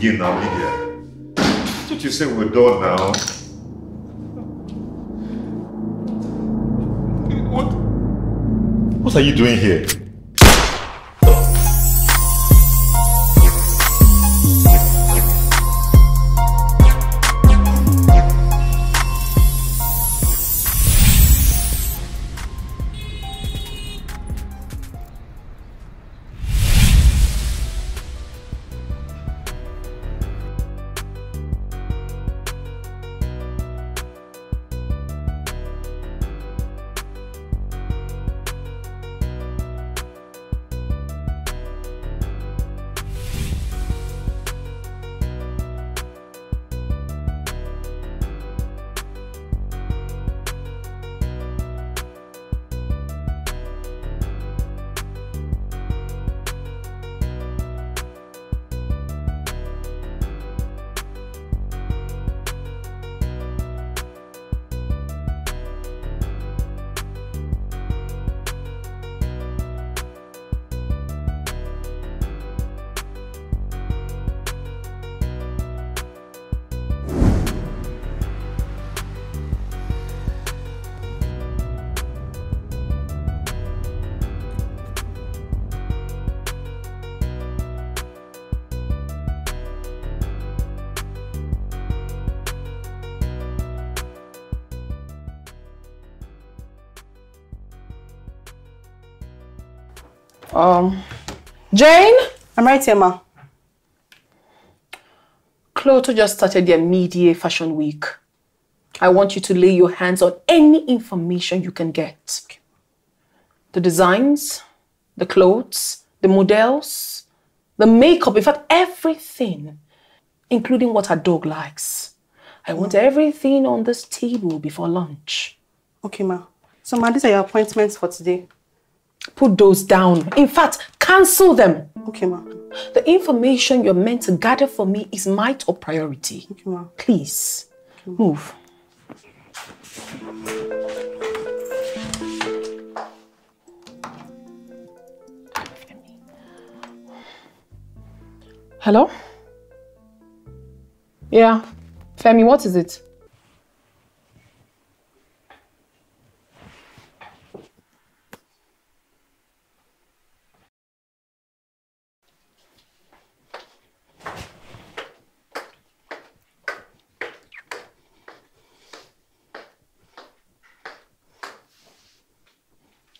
again now, Lydia? Don't you say we're done now? What? What are you doing here? I'm right here, ma. Just started their mid-year fashion week. I want you to lay your hands on any information you can get. The designs, the clothes, the models, the makeup, in fact, everything, including what her dog likes. I want everything on this table before lunch. Okay, ma. So, ma, these are your appointments for today. Put those down. In fact, cancel them. Okay, ma. The information you're meant to gather for me is my top priority. Okay, ma. Please, move. Hello? Yeah. Femi, what is it?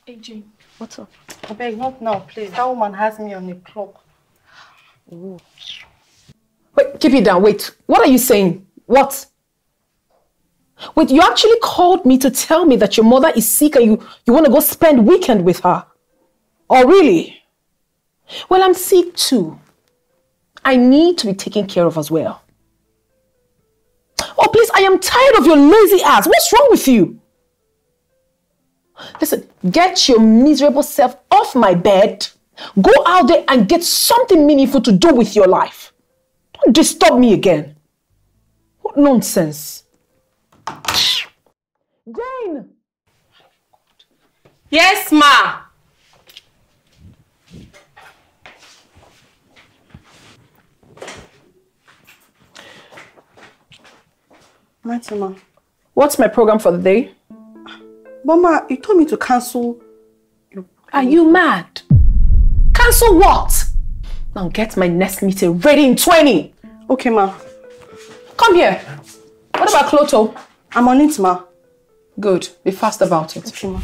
Hey, Jane, what's up? I beg, not now, please. That woman has me on the clock. Wait, keep it down. Wait, what are you saying? What? Wait, you actually called me to tell me that your mother is sick and you, you want to go spend weekend with her? Oh, really? Well, I'm sick too. I need to be taken care of as well. Oh, please, I am tired of your lazy ass. What's wrong with you? Listen, get your miserable self off my bed. Go out there and get something meaningful to do with your life. Don't disturb me again. What nonsense. Jane! Yes, ma. Right, ma. What's my program for the day? Mama, you told me to cancel. Are you mad? Cancel what? Now get my next meeting ready in 20. Okay, ma. Come here. What about Clotho? I'm on it, ma. Good. Be fast about it. Okay, ma.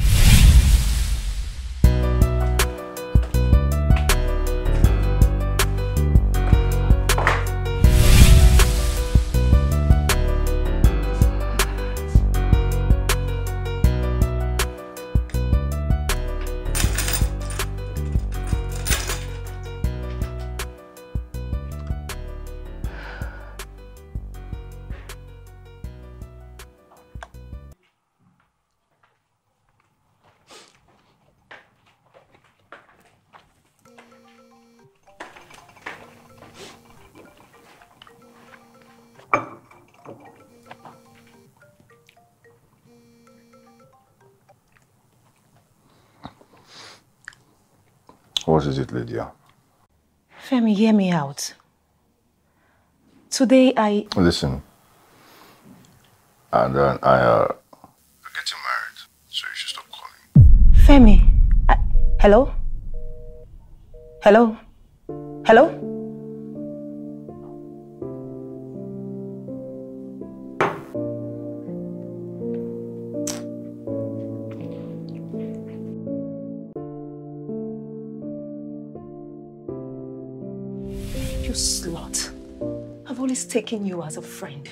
What is it, Lydia? Femi, hear me out. Today I. Listen. And then I, uh. We're getting married, so you should stop calling. Femi. I, hello? Hello? Hello? You as a friend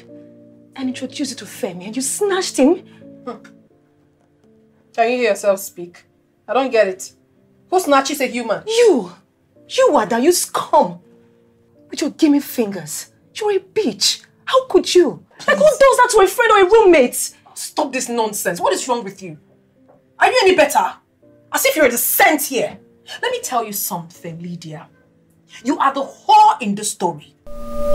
and introduced you to Femi and you snatched him. Hmm. Can you hear yourself speak? I don't get it. Who snatches a human? You! You Ada, you scum! With your gaming fingers. You're a bitch. How could you? Like who does that to a friend or a roommate? Stop this nonsense. What is wrong with you? Are you any better? As if you're a saint here. Let me tell you something, Lydia. You are the whore in the story.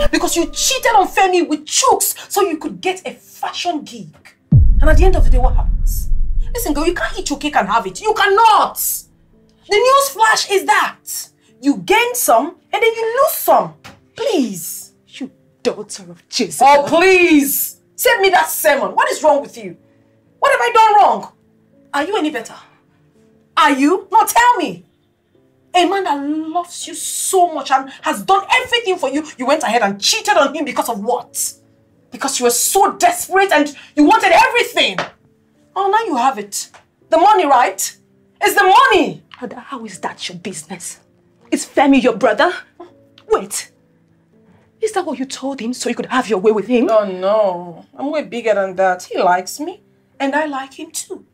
Because you cheated on Femi with chooks so you could get a fashion gig. And at the end of the day, what happens? Listen, girl, you can't eat your cake and have it. You cannot. The news flash is that you gain some and then you lose some. Please. You daughter of Jesus. Oh, please. Send me that sermon. What is wrong with you? What have I done wrong? Are you any better? Are you? No, tell me. A man that loves you so much and has done everything for you, you went ahead and cheated on him because of what? Because you were so desperate and you wanted everything. Oh, now you have it. The money, right? It's the money. How is that your business? Is Femi your brother? Wait. Is that what you told him so you could have your way with him? Oh, no. I'm way bigger than that. He likes me and I like him too.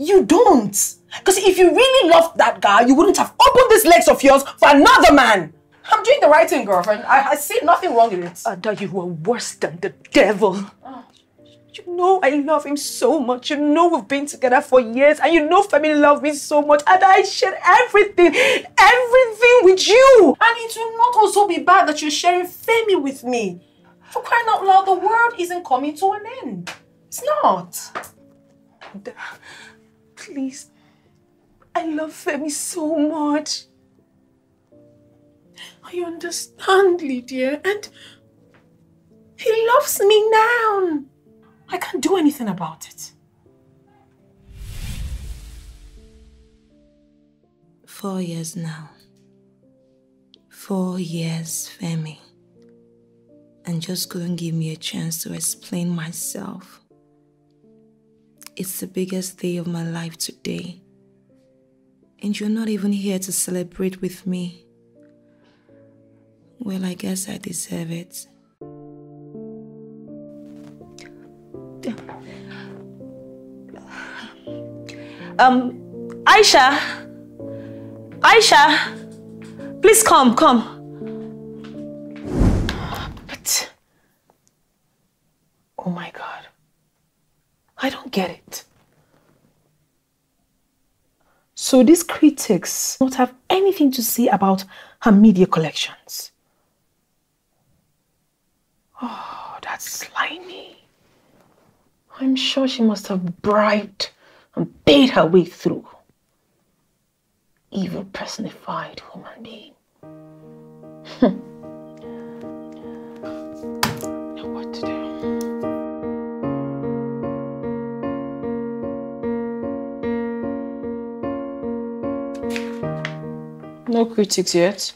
You don't. Because if you really loved that guy, you wouldn't have opened these legs of yours for another man. I'm doing the right thing, girlfriend. I, I see nothing wrong in it. Ada, you were worse than the devil. You know I love him so much. You know we've been together for years and you know Femi loved me so much. And I share everything, everything with you. And it will not also be bad that you're sharing Femi with me. For crying out loud, the world isn't coming to an end. It's not. Ada, please. I love Femi so much. I understand, Lydia, and he loves me now. I can't do anything about it. Four years now. Four years, Femi. And just couldn't give me a chance to explain myself. It's the biggest day of my life today. And you're not even here to celebrate with me. Well, I guess I deserve it. Um, Aisha. Aisha. Please come, come. I don't get it. So these critics don't have anything to say about her media collections. Oh, that's slimy. I'm sure she must have bribed and paid her way through. Evil personified human being. No critics yet.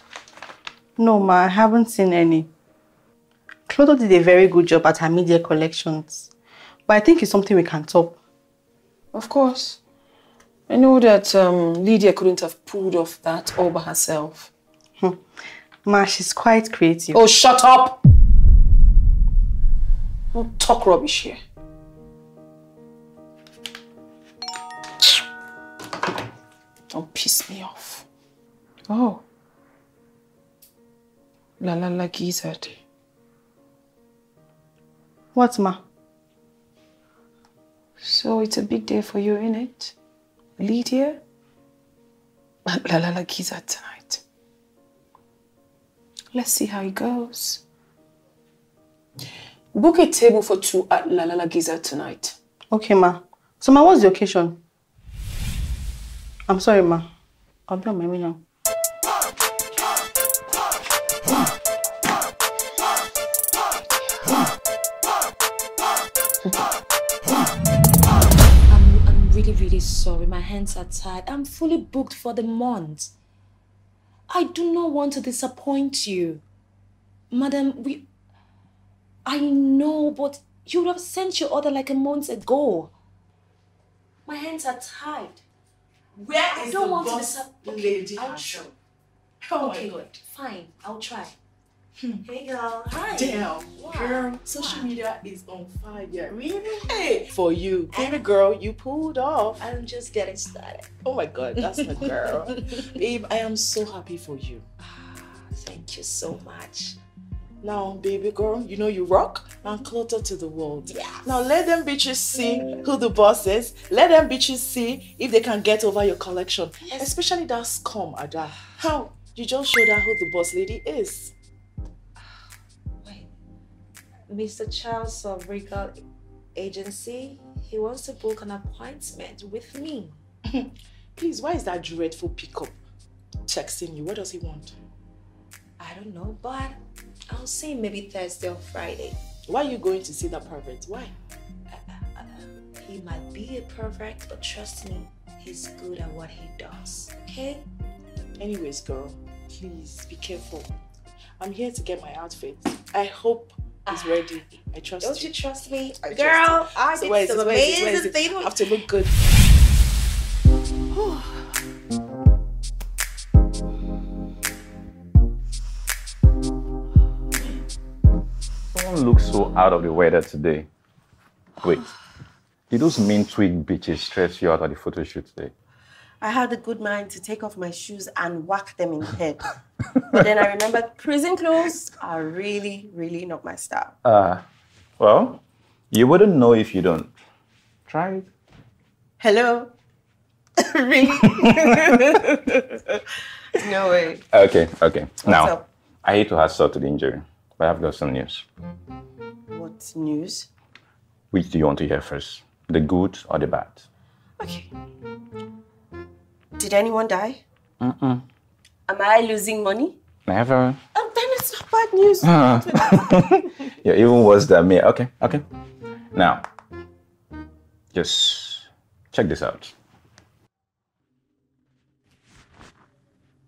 No, ma, I haven't seen any. Clotho did a very good job at her media collections. But I think it's something we can top. Of course. I know that um, Lydia couldn't have pulled off that all by herself. Ma, she's quite creative. Oh, shut up! Don't talk rubbish here. Don't piss me off. Oh. La la la gizzard. What, ma? So it's a big day for you, innit? Lydia? La la la gizzard tonight. Let's see how it goes. Book a table for two at La La La Gizzard tonight. Okay, ma. So, ma, what's the occasion? I'm sorry, ma. I'll be on my way now. I'm, I'm really, really sorry. My hands are tied. I'm fully booked for the month. I do not want to disappoint you. Madam, we. I know, but you would have sent your order like a month ago. My hands are tied. Where I is don't the want to boss disappoint lady try. Oh okay, my god. fine. I'll try. Hmm. Hey, girl. Hi. Damn, Wow. girl, social media is on fire. Really? Hey, for you, baby girl, you pulled off. I'm just getting started. Oh my god, that's my girl. Babe, I am so happy for you. Ah, thank you so much. Now, baby girl, you know you rock and clutter to the world. Yeah. Now let them bitches see who the boss is. Let them bitches see if they can get over your collection. Especially that scum, Ada. How? You just showed her who the boss lady is. Wait. Mr. Charles of Regal Agency, he wants to book an appointment with me. Please, why is that dreadful pickup texting you? What does he want? I don't know, but I'll say maybe Thursday or Friday. Why are you going to see that pervert? Why? He might be a pervert, but trust me, he's good at what he does. Okay? Anyways, girl, please be careful. I'm here to get my outfit. I hope it's ah. ready. I trust you. Don't you. you trust me? I Girl, you. I So did where is some it? Where is it? Where is amazing it? things. I have to look good. Someone looks so out of the weather today. Wait, did those mean twig bitches stress you out at the photo shoot today? I had a good mind to take off my shoes and whack them in the head. but then I remembered prison clothes are really, really not my style. Uh, well, you wouldn't know if you don't. Try it. Hello? really? no way. Okay, okay. now, up? I hate to add salt to the injury, but I've got some news. What news? Which do you want to hear first? The good or the bad? Okay. Did anyone die? Mm-mm. Am I losing money? Never. Oh, then it's not bad news. You're even worse than me. Okay, okay. Now, just check this out.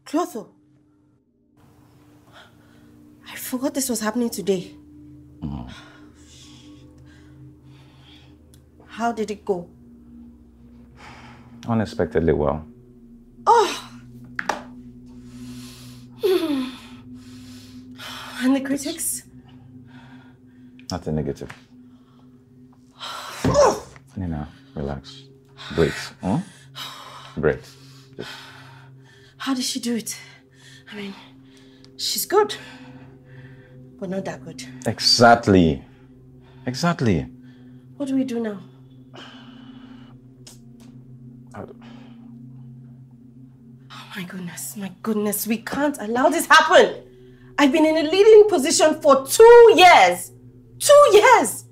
Clotho. I forgot this was happening today. Mm. How did it go? Unexpectedly well. And the critics? Nothing negative. Nina, relax. Breathe. Hmm? Breathe. Just How did she do it? I mean, she's good, but not that good. Exactly. Exactly. What do we do now? My goodness, my goodness, we can't allow this happen. I've been in a leading position for two years. Two years.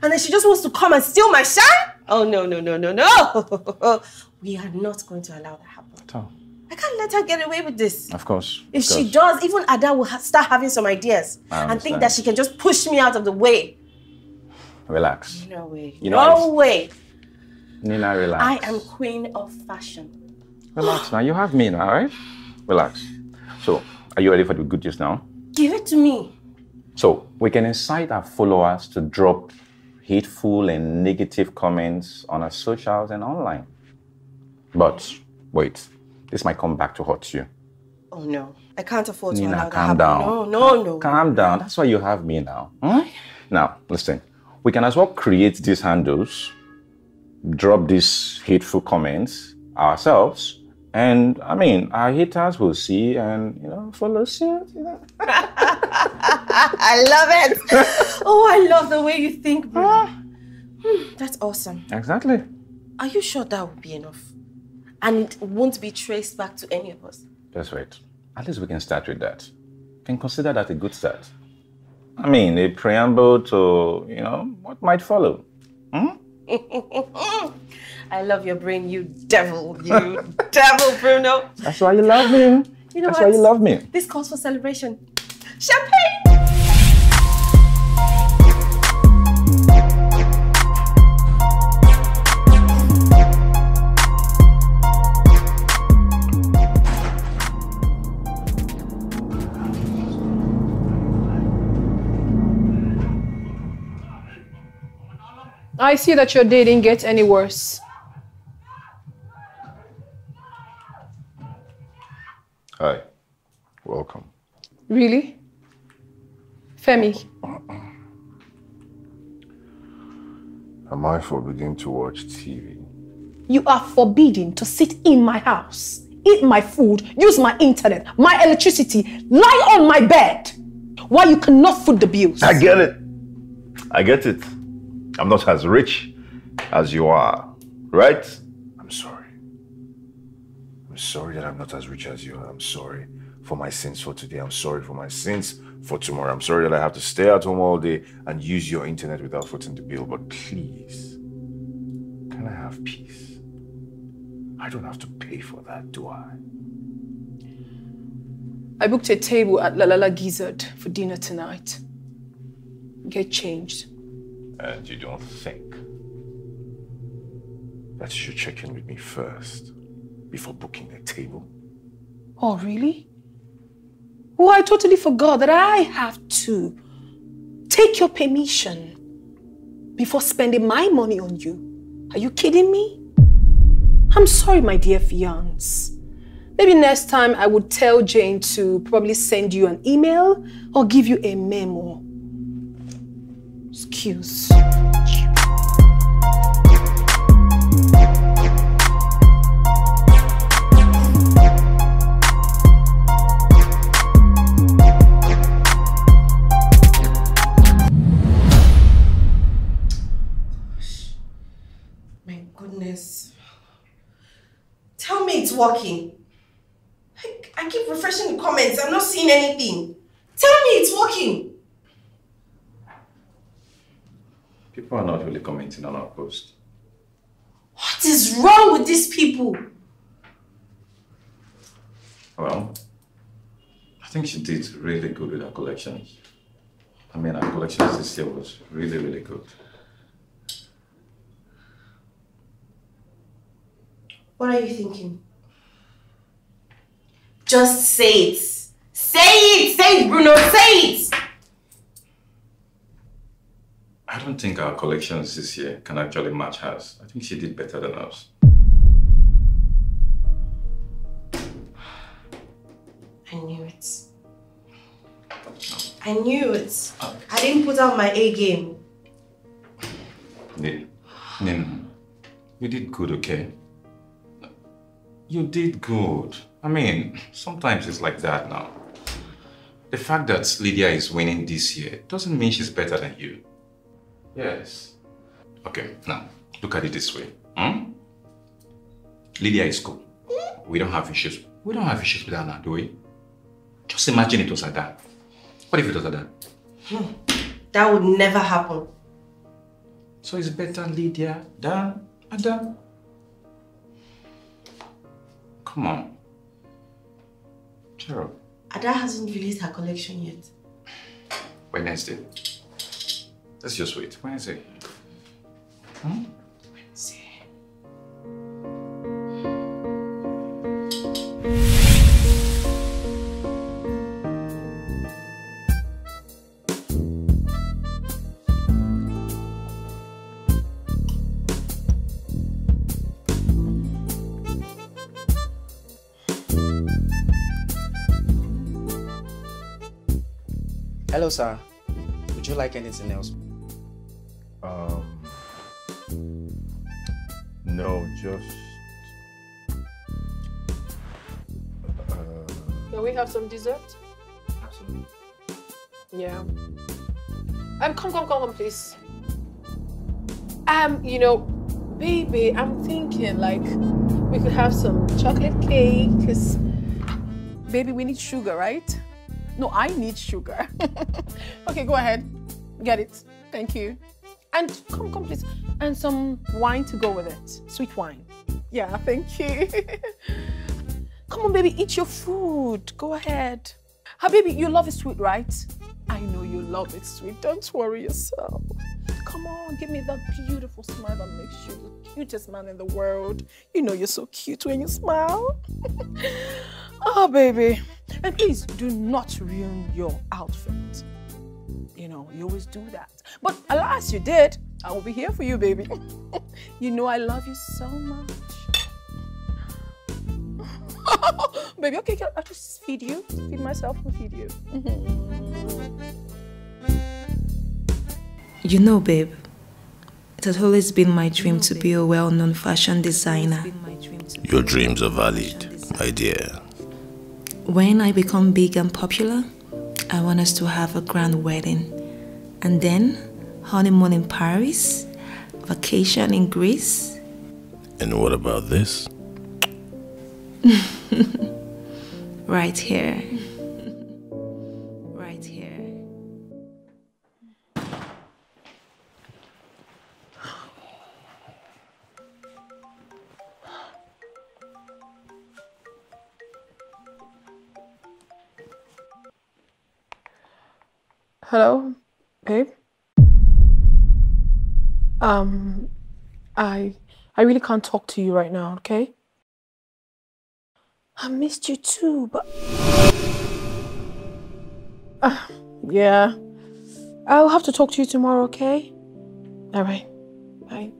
And then she just wants to come and steal my shine? Oh, no, no, no, no, no. we are not going to allow that happen. So, I can't let her get away with this. of course. If of she course. does, even Ada will ha- start having some ideas and think that she can just push me out of the way. Relax. No way. You know, no way. Nina, relax. I am queen of fashion. Relax now. You have me now, alright? Relax. So, are you ready for the good news now? Give it to me. So, we can incite our followers to drop hateful and negative comments on our socials and online. But, wait, this might come back to haunt you. Oh no, I can't afford to Nina, allow that calm happen. down. No, no, no. Calm down. That's why you have me now. Hmm? Now, listen. We can as well create these handles, drop these hateful comments ourselves, and I mean, our haters will see and you know follow suit. You know. I love it. oh, I love the way you think, bro. Hmm, that's awesome. Exactly. Are you sure that will be enough? And it won't be traced back to any of us. That's right. At least we can start with that. Can consider that a good start. I mean, a preamble to you know what might follow. I love your brain, you devil, you devil, Bruno. That's why you love me. You know That's what? why you love me. This calls for celebration. Champagne! I see that your day didn't get any worse. Hi. Welcome. Really? Femi, Am I forbidden to watch TV? you are forbidden to sit in my house, eat my food, use my internet, my electricity, lie on my bed while you cannot foot the bills. I get it. I get it. I'm not as rich as you are, right? I'm sorry. I'm sorry that I'm not as rich as you. I'm sorry for my sins for today. I'm sorry for my sins for tomorrow. I'm sorry that I have to stay at home all day and use your internet without footing the bill. But please, can I have peace? I don't have to pay for that, do I? I booked a table at La La La Gizzard for dinner tonight. Get changed. And you don't think that you should check in with me first before booking a table? Oh, really? Oh, I totally forgot that I have to take your permission before spending my money on you. Are you kidding me? I'm sorry, my dear fiance. Maybe next time I would tell Jane to probably send you an email or give you a memo. Excuse. Working. I, I keep refreshing the comments. I'm not seeing anything. Tell me it's working. People are not really commenting on our post. What is wrong with these people? Well, I think she did really good with her collections. I mean, her collections this year was really, really good. What are you thinking? Just say it. Say it! Say it, Bruno! Say it! I don't think our collections this year can actually match hers. I think she did better than us. I knew it. I knew it. I didn't put out my A game. Nin, Nin, you did good, okay? You did good. I mean, sometimes it's like that now. The fact that Lydia is winning this year doesn't mean she's better than you. Yes. Okay, now, look at it this way. Hmm? Lydia is cool. We don't have issues. We don't have issues with her now, do we? Just imagine it was like that. What if it was like that? That would never happen. So it's better Lydia than Ada. Come on. Cheer up. Ada hasn't released her collection yet. Wednesday. Let's just wait. Wednesday. Hmm? Wednesday. Hello, sir. Would you like anything else? Um, no, just. Uh, Can we have some dessert? Absolutely. Yeah. Um, come, come, come, come, please. Um, you know, baby, I'm thinking like we could have some chocolate cake, cause baby, we need sugar, right? No, I need sugar. okay, go ahead, get it. Thank you. And come, come, please, and some wine to go with it, sweet wine. Yeah, thank you. come on, baby, eat your food. Go ahead. Ah, baby, you love it sweet, right? I know you love it sweet. Don't worry yourself. Come on, give me that beautiful smile that makes you the cutest man in the world. You know you're so cute when you smile. oh, baby. And please do not ruin your outfit. You know, you always do that. But alas, you did. I will be here for you, baby. you know I love you so much. baby, okay, can- I'll just feed you. Feed myself and feed you. You know, babe, it has always been my dream to be a well known fashion designer. Your dreams are valid, my dear. When I become big and popular, I want us to have a grand wedding. And then, honeymoon in Paris, vacation in Greece. And what about this? Right here. Hello, babe. Um, I I really can't talk to you right now, okay? I missed you too, but uh, yeah, I'll have to talk to you tomorrow, okay? All right, bye.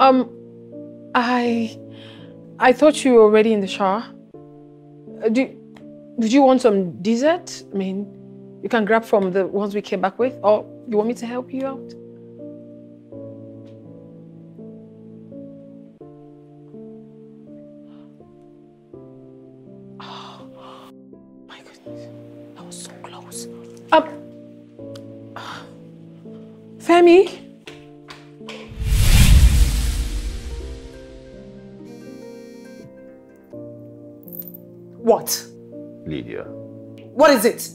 Um, I I thought you were already in the shower. Uh, Do did you want some dessert? I mean, you can grab from the ones we came back with, or you want me to help you out? Oh, my goodness, that was so close. Um, Femi? What? Lydia. What is it?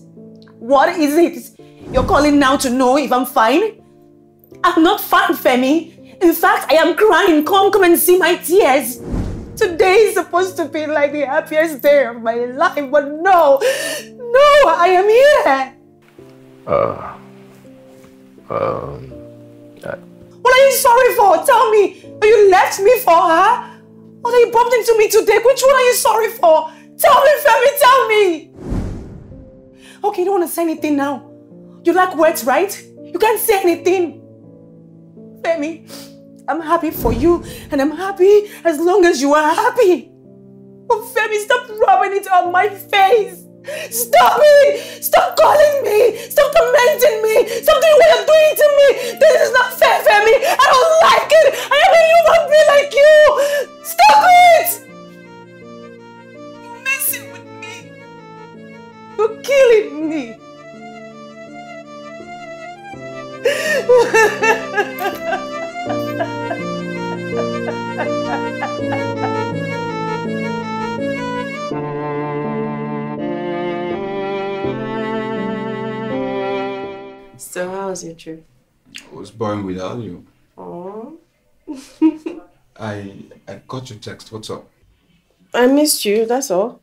What is it? You're calling now to know if I'm fine? I'm not fine, Femi. In fact, I am crying. Come, come and see my tears. Today is supposed to be like the happiest day of my life, but no, no, I am here. Uh, um, What are you sorry for? Tell me. You left me for her? Or that you bumped into me today? Which one are you sorry for? Tell me, Femi, tell me. Okay, you don't want to say anything now. You like words, right? You can't say anything. Femi, I'm happy for you, and I'm happy as long as you are happy. But Femi, stop rubbing it on my face. Stop it! Stop calling me! Stop tormenting me! Stop doing what you're doing to me! This is not fair, Femi! I don't like it! I am a human being like you! Stop it! You're killing me! So how was your trip? I was boring without you. Oh. I I got your text. What's up? I missed you, that's all.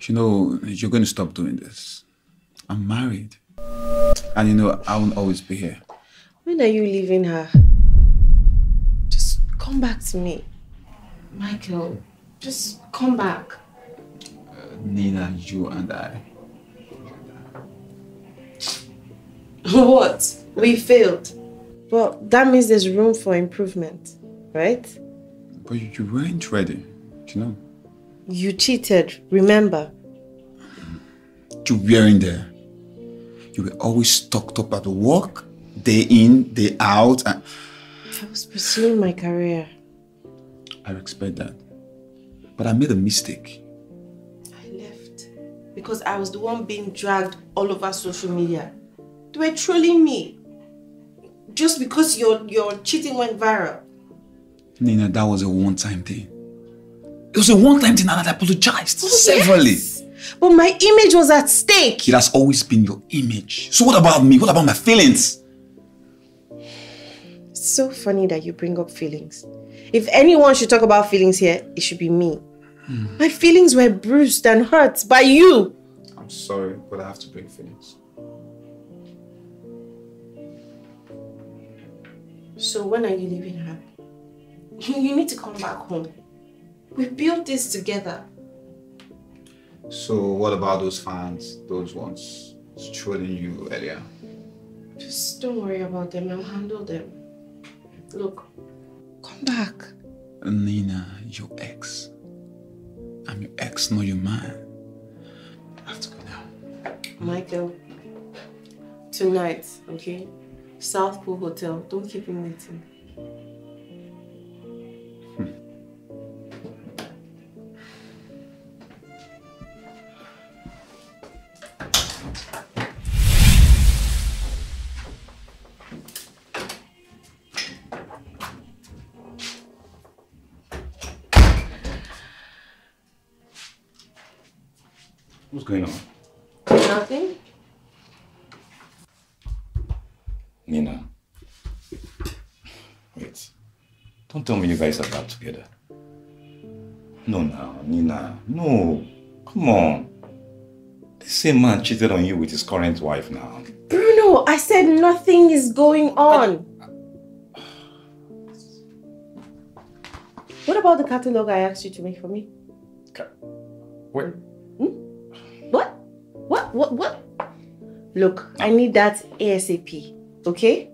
You know, you're going to stop doing this. I'm married. And you know, I won't always be here. When are you leaving her? Just come back to me. Michael, just come back. Uh, Nina, you and I. What? We failed. But that means there's room for improvement, right? But you weren't ready. You know, You cheated, remember? you were in there. You were always stocked up at work, day in, day out. And I was pursuing my career. I respect that. But I made a mistake. I left because I was the one being dragged all over social media. They were trolling me. Just because your, your cheating went viral. Nina, that was a one-time thing. It was a one-time thing and I apologized severally. Yes. But my image was at stake. It has always been your image. So what about me? What about my feelings? It's so funny that you bring up feelings. If anyone should talk about feelings here, it should be me. Hmm. My feelings were bruised and hurt by you. I'm sorry, but I have to bring feelings. So when are you leaving her? You need to come back home. We built this together. So what about those fans, those ones trolling you earlier? Just don't worry about them. I'll handle them. Look, come back. Nina, your ex. I'm your ex, not your man. I have to go now. Michael, tonight, okay? South Pool Hotel. Don't keep him waiting. What's going on? Nothing? Nina. Wait. Don't tell me you guys are back together. No, now, Nina. No. Come on. This same man cheated on you with his current wife now. Bruno, I said nothing is going on. What about the catalog I asked you to make for me? Wait. What? What? What? What? Look, I need that ASAP, okay?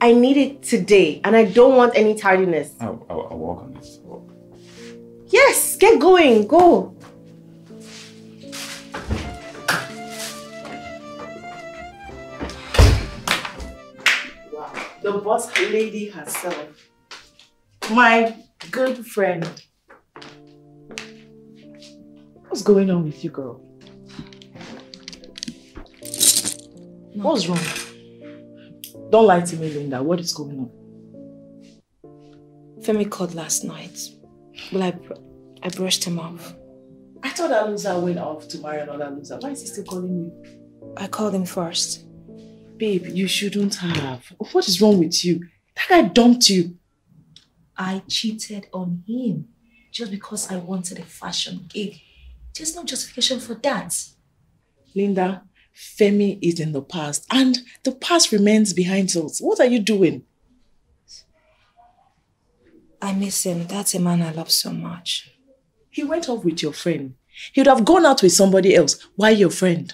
I need it today, and I don't want any tardiness. I'll, I'll, I'll work on it. Yes, get going, go. Wow, the boss lady herself. My good friend. What's going on with you, girl? What's wrong? Don't lie to me, Linda. What is going on? Femi called last night. Well, I, br- I brushed him off. I thought that loser went off to marry another loser. Why is he still calling you? I called him first. Babe, you shouldn't have. What is wrong with you? That guy dumped you. I cheated on him just because I wanted a fashion gig. There's no justification for that. Linda, Femi is in the past and the past remains behind us. What are you doing? I miss him. That's a man I love so much. He went off with your friend. He would have gone out with somebody else. Why your friend?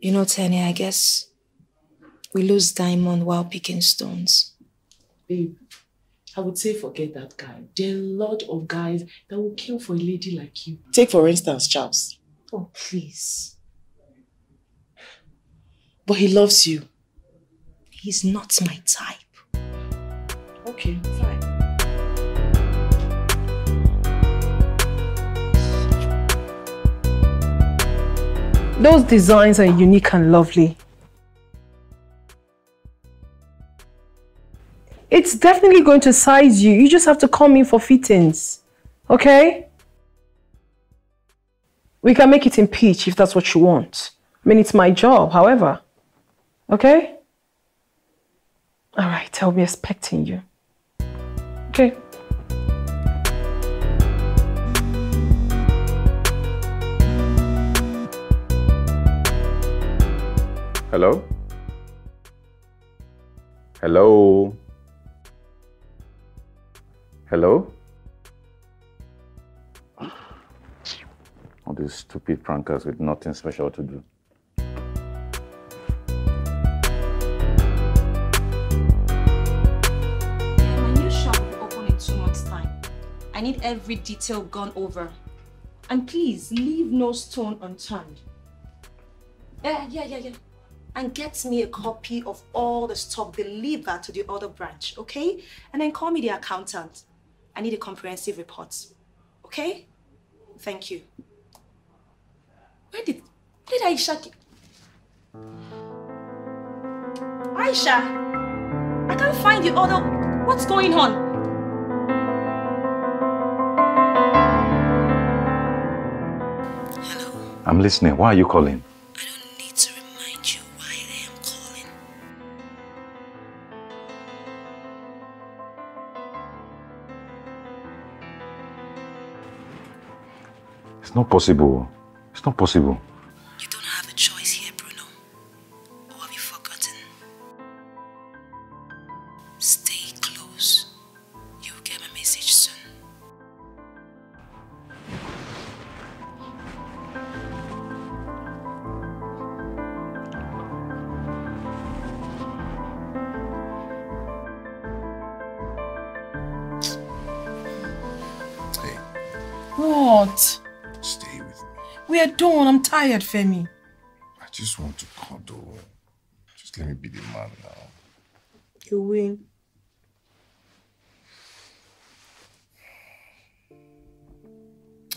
You know, Tenny, I guess we lose diamond while picking stones. Babe, I would say forget that guy. There are a lot of guys that will kill for a lady like you. Take for instance, Charles. Oh, please. But he loves you. He's not my type. Okay, fine. Those designs are unique and lovely. It's definitely going to size you. You just have to come in for fittings. Okay? We can make it in peach if that's what you want. I mean, it's my job, however. Okay? All right, I'll be expecting you. Okay. Hello? Hello? Hello? All these stupid prankers with nothing special to do. Need every detail gone over. And please, leave no stone unturned. Yeah, yeah, yeah, yeah. And get me a copy of all the stock delivered to the other branch, okay? And then call me the accountant. I need a comprehensive report. Okay? Thank you. Where did where did Aisha get? Aisha! I can't find the other. What's going on? I'm listening. Why are you calling? I don't need to remind you why I am calling. It's not possible. It's not possible. Tired, Femi. I just want to cuddle. Just let me be the man now. You win.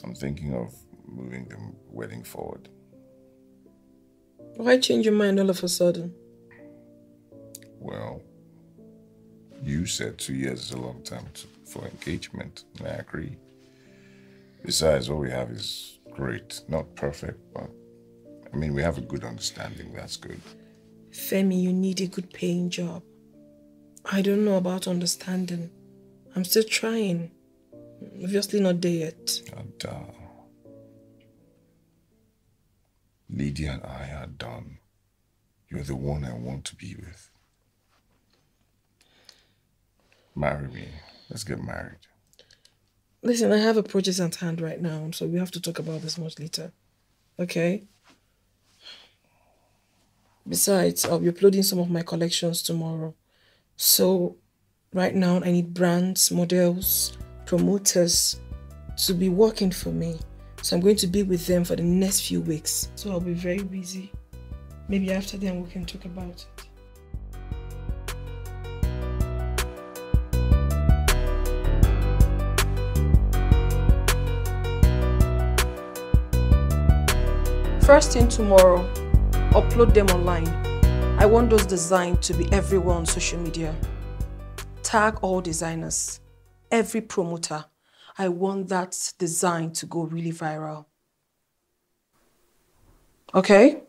I'm thinking of moving the wedding forward. Why change your mind all of a sudden? Well, you said two years is a long time to, for engagement, and I agree. Besides, what we have is great. Not perfect, but I mean, we have a good understanding. That's good. Femi, you need a good paying job. I don't know about understanding. I'm still trying. Obviously not there yet. And, uh, Lydia and I are done. You're the one I want to be with. Marry me. Let's get married. Listen, I have a project at hand right now, so we have to talk about this much later. Okay? Besides, I'll be uploading some of my collections tomorrow. So, right now, I need brands, models, promoters to be working for me. So, I'm going to be with them for the next few weeks. So, I'll be very busy. Maybe after then, we can talk about it. First thing tomorrow, upload them online. I want those designs to be everywhere on social media. Tag all designers, every promoter. I want that design to go really viral. Okay?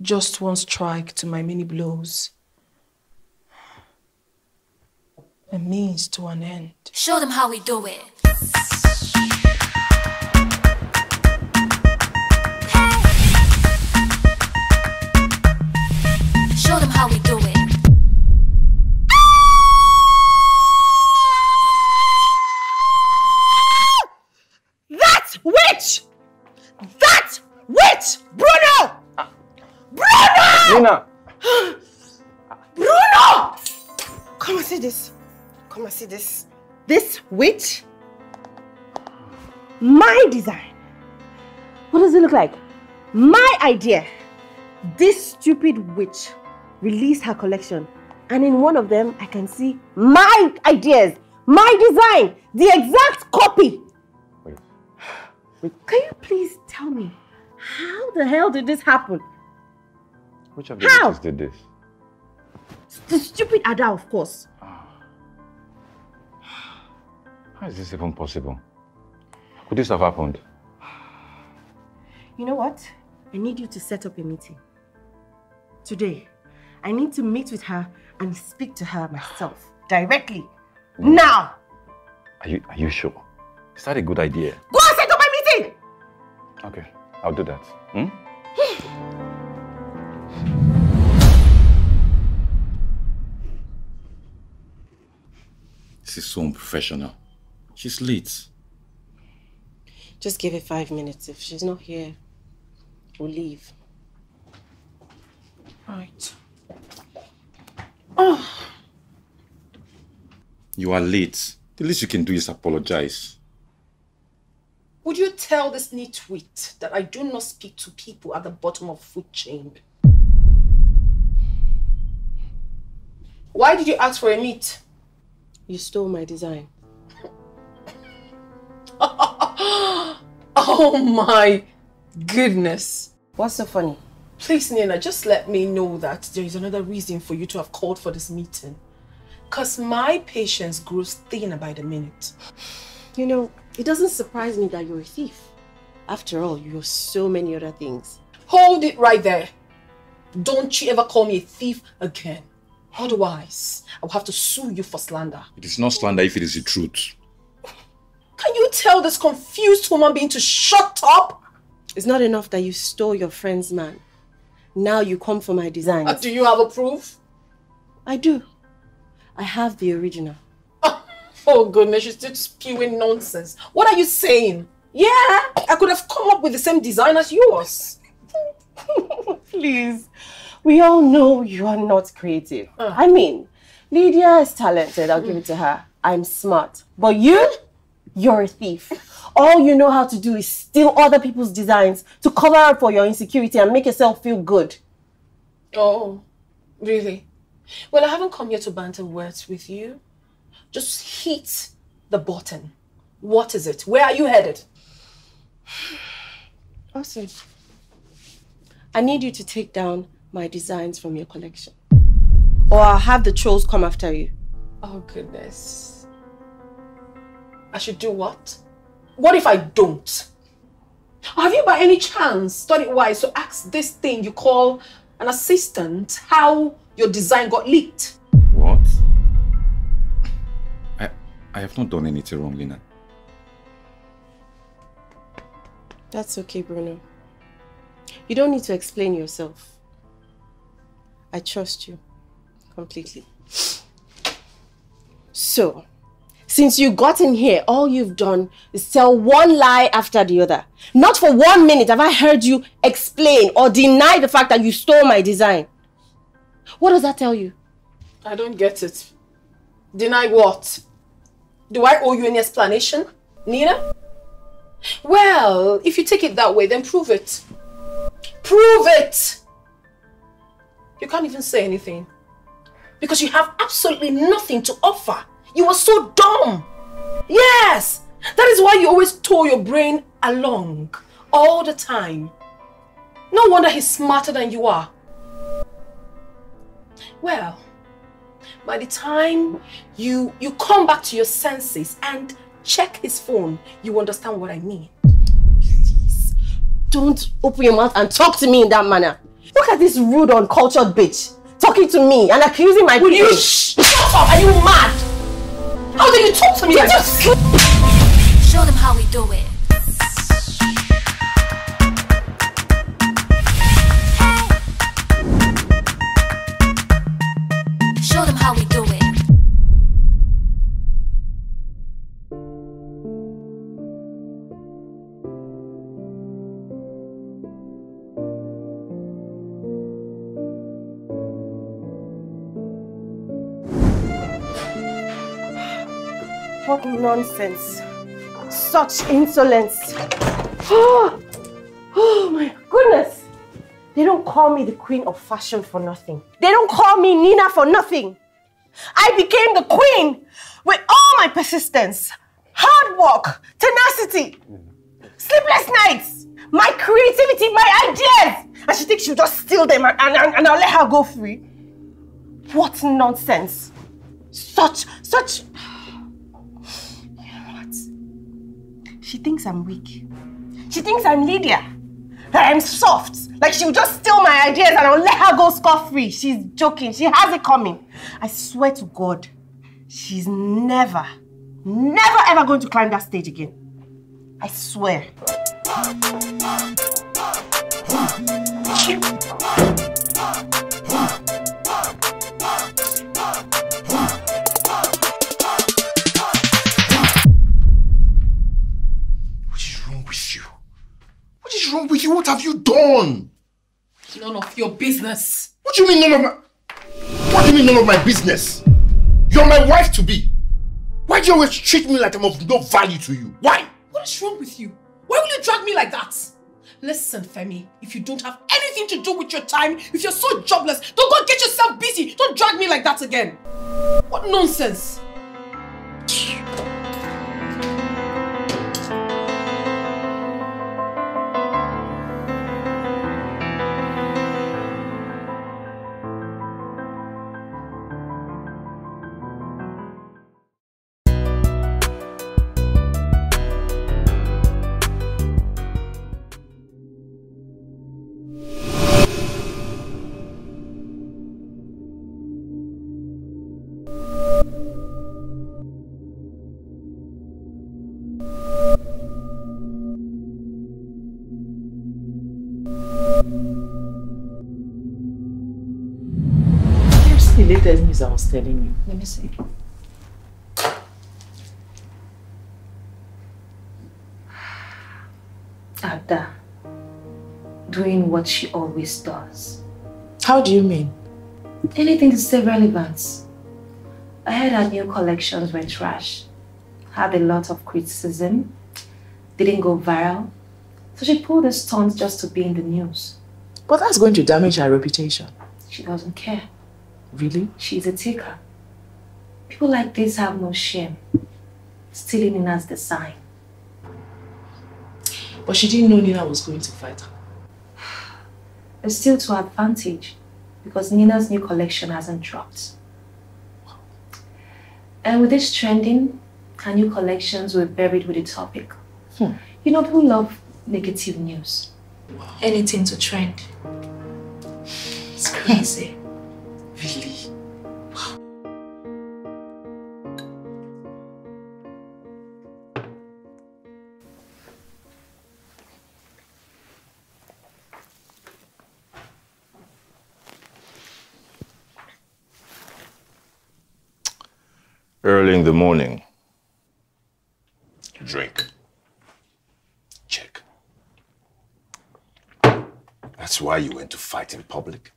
Just one strike to my many blows. A means to an end. Show them how we do it. See this. Come and see this. This witch? My design. What does it look like? My idea. This stupid witch released her collection. And in one of them, I can see my ideas, my design, the exact copy. Wait, can you please tell me how the hell did this happen? Which of the How? witches did this? The stupid Ada, of course. How is this even possible? Could this have happened? You know what? I need you to set up a meeting. Today, I need to meet with her and speak to her myself directly. Now! Are you, are you sure? Is that a good idea? Go and set up a meeting! Okay, I'll do that. Hmm? This is so unprofessional. She's late. Just give it five minutes. If she's not here, we'll leave. Right. Oh. You are late. The least you can do is apologize. Would you tell this nitwit that I do not speak to people at the bottom of food chain? Why did you ask for a meet? You stole my design. Oh my goodness. What's so funny? Please, Nina, just let me know that there is another reason for you to have called for this meeting. Because my patience grows thinner by the minute. You know, it doesn't surprise me that you're a thief. After all, you're so many other things. Hold it right there. Don't you ever call me a thief again. Otherwise, I'll have to sue you for slander. It is not slander if it is the truth. Can you tell this confused human being to shut up? It's not enough that you stole your friend's man. Now you come for my designs. Uh, do you have a proof? I do. I have the original. Oh goodness, you're still spewing nonsense. What are you saying? Yeah, I could have come up with the same design as yours. Please. We all know you are not creative. Uh. I mean, Lydia is talented, I'll give it to her. I'm smart. But you, you're a thief. All you know how to do is steal other people's designs to cover up for your insecurity and make yourself feel good. Oh, really? Well, I haven't come here to banter words with you. Just hit the button. What is it? Where are you headed? Awesome. I need you to take down my designs from your collection. Or I'll have the trolls come after you. Oh, goodness. I should do what? What if I don't? Have you by any chance studied wise to ask this thing you call an assistant how your design got leaked? What? I I have not done anything wrong, Lina. That's okay, Bruno. You don't need to explain yourself. I trust you completely. So, since you got in here, all you've done is tell one lie after the other. Not for one minute have I heard you explain or deny the fact that you stole my design. What does that tell you? I don't get it. Deny what? Do I owe you any explanation, Nina? Well, if you take it that way, then prove it. Prove it! You can't even say anything. Because you have absolutely nothing to offer. You are so dumb. Yes! That is why you always tore your brain along. All the time. No wonder he's smarter than you are. Well, by the time you you come back to your senses and check his phone, you understand what I mean. Please, don't open your mouth and talk to me in that manner. Look at this rude, uncultured bitch talking to me and accusing my Will you PA. shut up? Are you mad? How did you talk to me like that? Show them how we do it. Nonsense. Such insolence. Oh, oh my goodness. They don't call me the queen of fashion for nothing. They don't call me Nina for nothing. I became the queen with all my persistence, hard work, tenacity, sleepless nights, my creativity, my ideas. And she thinks she'll just steal them and, and, and I'll let her go free. What nonsense. Such, such. You know what? She thinks I'm weak. She thinks I'm Lydia. That I'm soft. Like she'll just steal my ideas and I'll let her go scot-free. She's joking. She has it coming. I swear to God, she's never, never ever going to climb that stage again. I swear. Is wrong with you? What have you done? None of your business. What do you mean none of my... What do you mean none of my business? You're my wife to be. Why do you always treat me like I'm of no value to you? Why? What is wrong with you? Why will you drag me like that? Listen, Femi, if you don't have anything to do with your time, if you're so jobless, don't go get yourself busy. Don't drag me like that again. What nonsense. latest news I was telling you. Let me see. Ada, doing what she always does. How do you mean? Anything to stay relevant. I heard her new collections were trash. Had a lot of criticism. Didn't go viral. So she pulled a stunt just to be in the news. But that's going to damage her reputation. She doesn't care. Really? She's a taker. People like this have no shame. Stealing Nina's design. But she didn't know Nina was going to fight her. It's still to her advantage because Nina's new collection hasn't dropped. And with this trending, her new collections were buried with the topic. Hmm. You know, people love negative news. Anything to trend. It's crazy. Really? Early in the morning. Drink. Check. That's why you went to fight in public.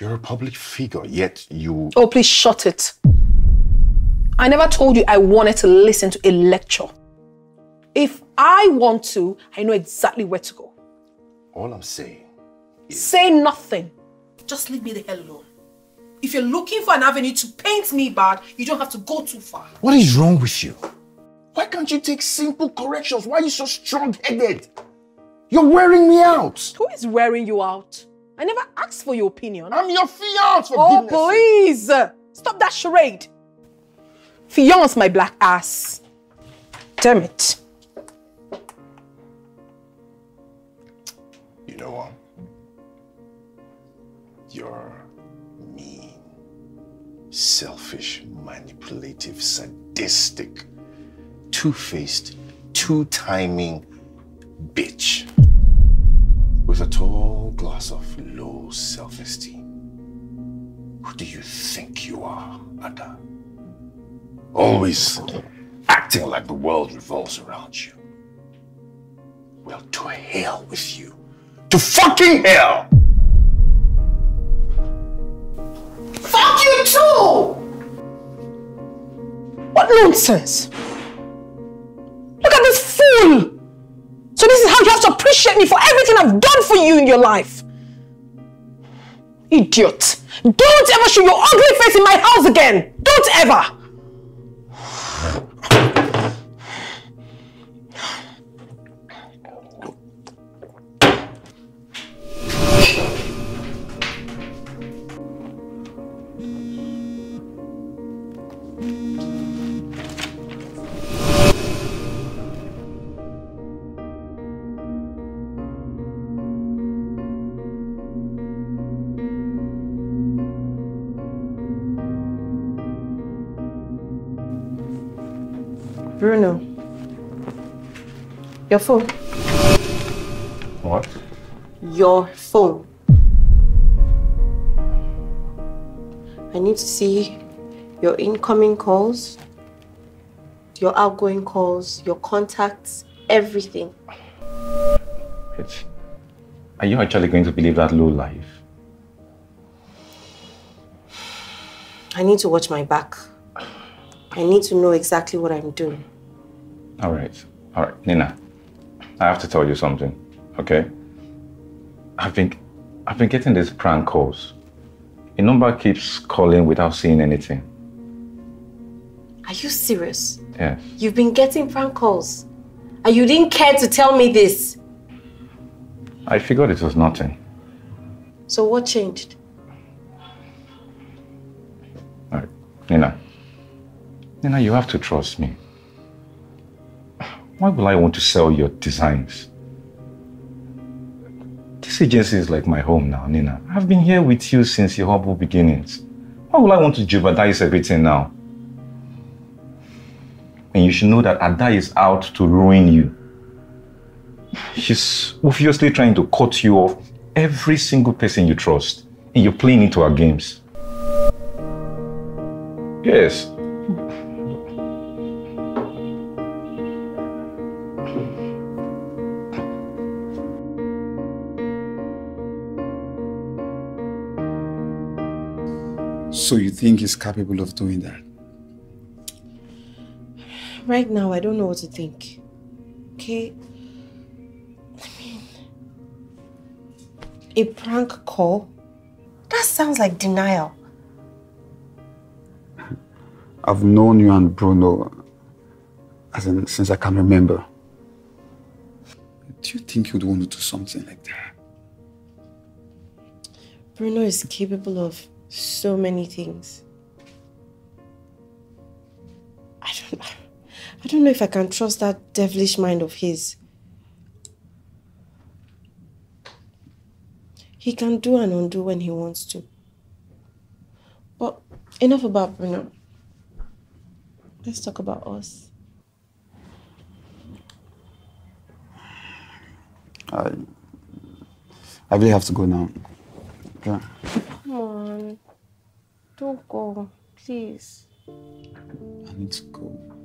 You're a public figure, yet you. Oh, please shut it. I never told you I wanted to listen to a lecture. If I want to, I know exactly where to go. All I'm saying. is... Say nothing. Just leave me the hell alone. If you're looking for an avenue to paint me bad, you don't have to go too far. What is wrong with you? Why can't you take simple corrections? Why are you so strong headed? You're wearing me out. Who is wearing you out? I never asked for your opinion. I'm your fiance, for Oh, goodness sake. please! Stop that charade. Fiance, my black ass. Damn it. You know what? You're mean, selfish, manipulative, sadistic, two faced, two timing bitch with a tall glass of low self esteem. Who do you think you are, Ada? Always acting like the world revolves around you. Well, to hell with you. To fucking hell! Fuck you too! What nonsense! Appreciate me for everything I've done for you in your life. Idiot. Don't ever show your ugly face in my house again. Don't ever. Bruno. Your phone. What? Your phone. I need to see your incoming calls, your outgoing calls, your contacts, everything. It's, are you actually going to believe that low life? I need to watch my back. I need to know exactly what I'm doing. All right, all right, Nina. I have to tell you something, okay? I've been, I've been getting these prank calls. A number keeps calling without seeing anything. Are you serious? Yes. You've been getting prank calls. And you didn't care to tell me this. I figured it was nothing. So what changed? All right, Nina. Nina, you have to trust me. Why will I want to sell your designs? This agency is like my home now, Nina. I've been here with you since your humble beginnings. Why would I want to jeopardize everything now? And you should know that Ada is out to ruin you. She's obviously trying to cut you off every single person you trust. And you're playing into our games. Yes. Think he's capable of doing that? Right now, I don't know what to think. Okay? I mean, a prank call? That sounds like denial. I've known you and Bruno as in, since I can remember. Do you think you'd want to do something like that? Bruno is capable of so many things. I don't I don't know if I can trust that devilish mind of his. He can do and undo when he wants to. But enough about Bruno. Let's talk about us. I, I really have to go now. Okay. Come on. Don't go, please. I need to go.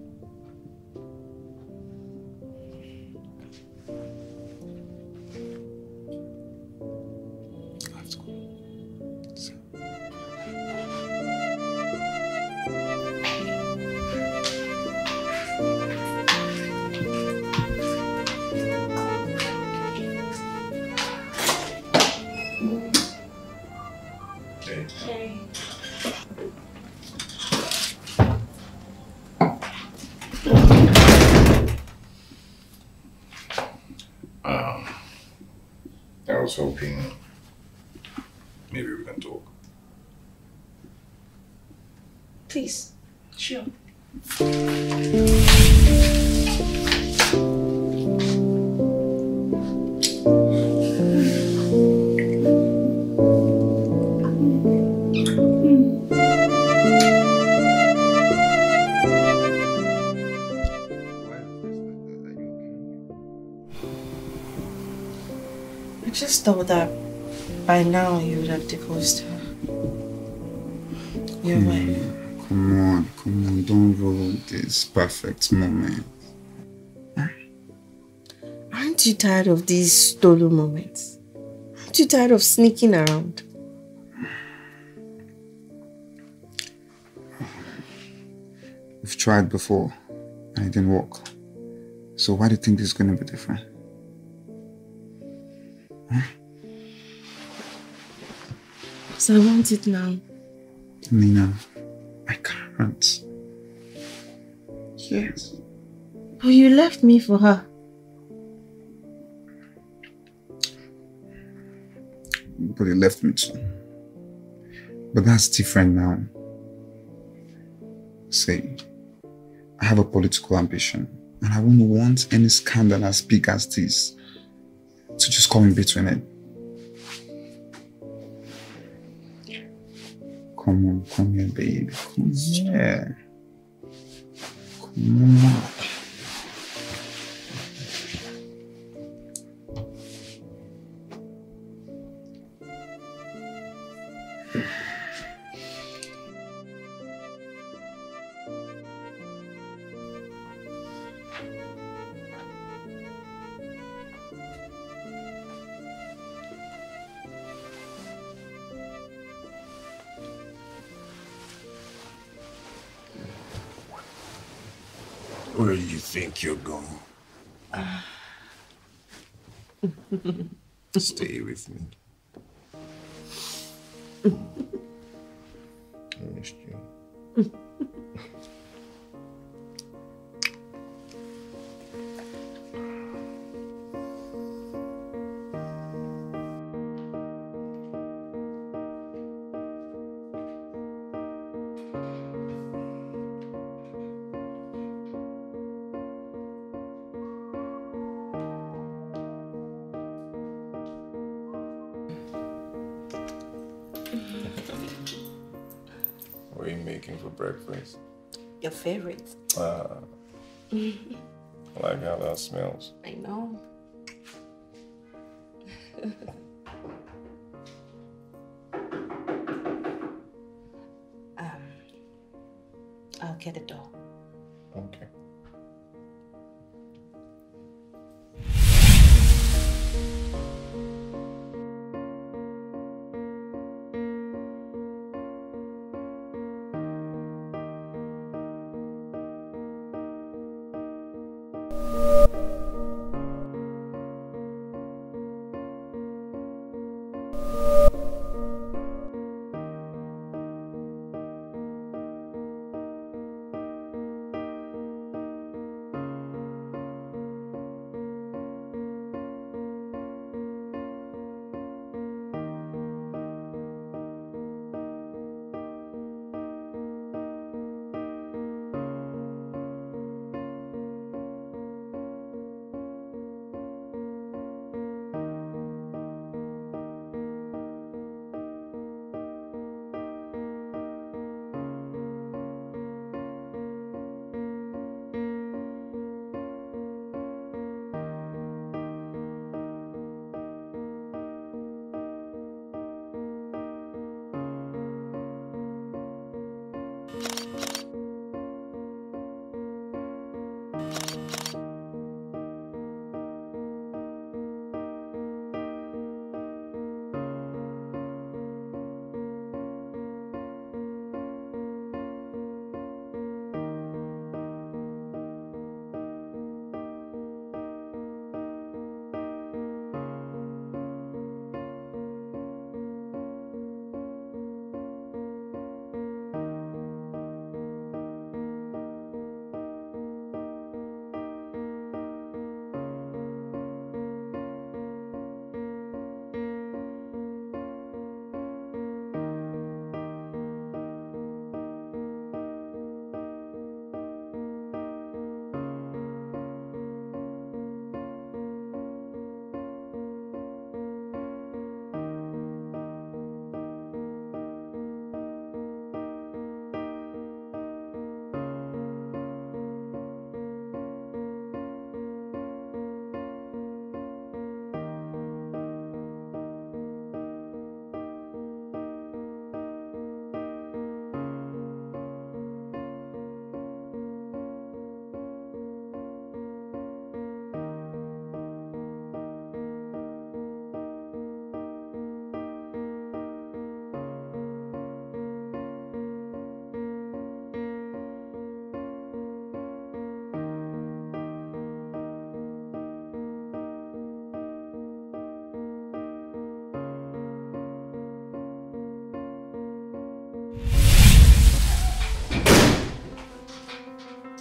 Hoping thought that by now you would have divorced her. You're right. Come on, come on, don't ruin this perfect moment. Aren't you tired of these stolen moments? Aren't you tired of sneaking around? We've tried before and it didn't work. So why do you think this is gonna be different? I want it now. Nina, I can't. Yes. But you left me for her. But he left me too. But that's different now. See, I have a political ambition, and I wouldn't want any scandal as big as this to just come in between it. Come on, come here, baby. Come here. Come on. Stay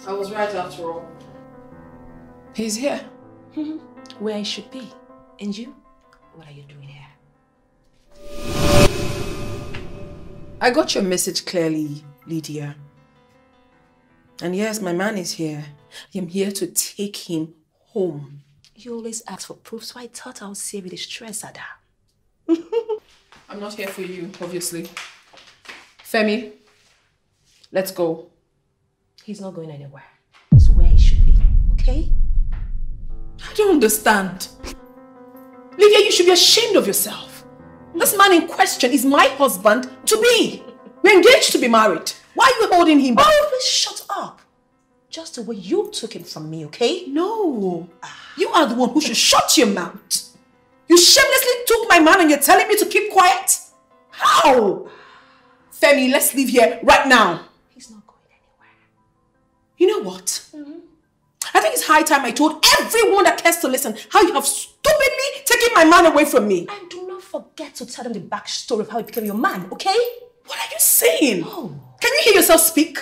I was right after all. He's here. Where I should be. And you? What are you doing here? I got your message clearly, Lydia. And yes, my man is here. I am here to take him home. You always ask for proof, so I thought I would save you the stress, Ada. I'm not here for you, obviously. Femi, let's go. He's not going anywhere. He's where he should be, okay? I don't understand. Lydia, you should be ashamed of yourself. This man in question is my husband to be. We're engaged to be married. Why are you holding him back? Oh, please shut up. Just the way you took him from me, okay? No. You are the one who should shut your mouth. You shamelessly took my man and you're telling me to keep quiet? How? Femi, let's leave here right now. You know what? I think it's high time I told everyone that cares to listen how you have stupidly taken my man away from me. And do not forget to tell them the backstory of how he became your man, okay? What are you saying? Oh. Can you hear yourself speak?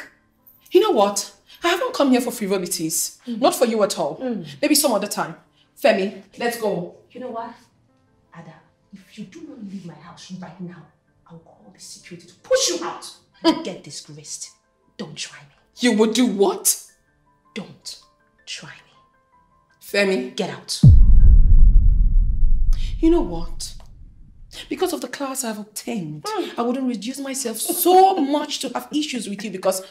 You know what? I haven't come here for frivolities. Mm. Not for you at all. Mm. Maybe some other time. Femi, let's go. You know what? Ada, if you do not leave my house right now, I'll call the security to push you out and get disgraced. Don't try me. You would do what? Don't try me. Femi, Get out. you know what? Because of the class I've obtained, hmm. I wouldn't reduce myself so much to have issues with you because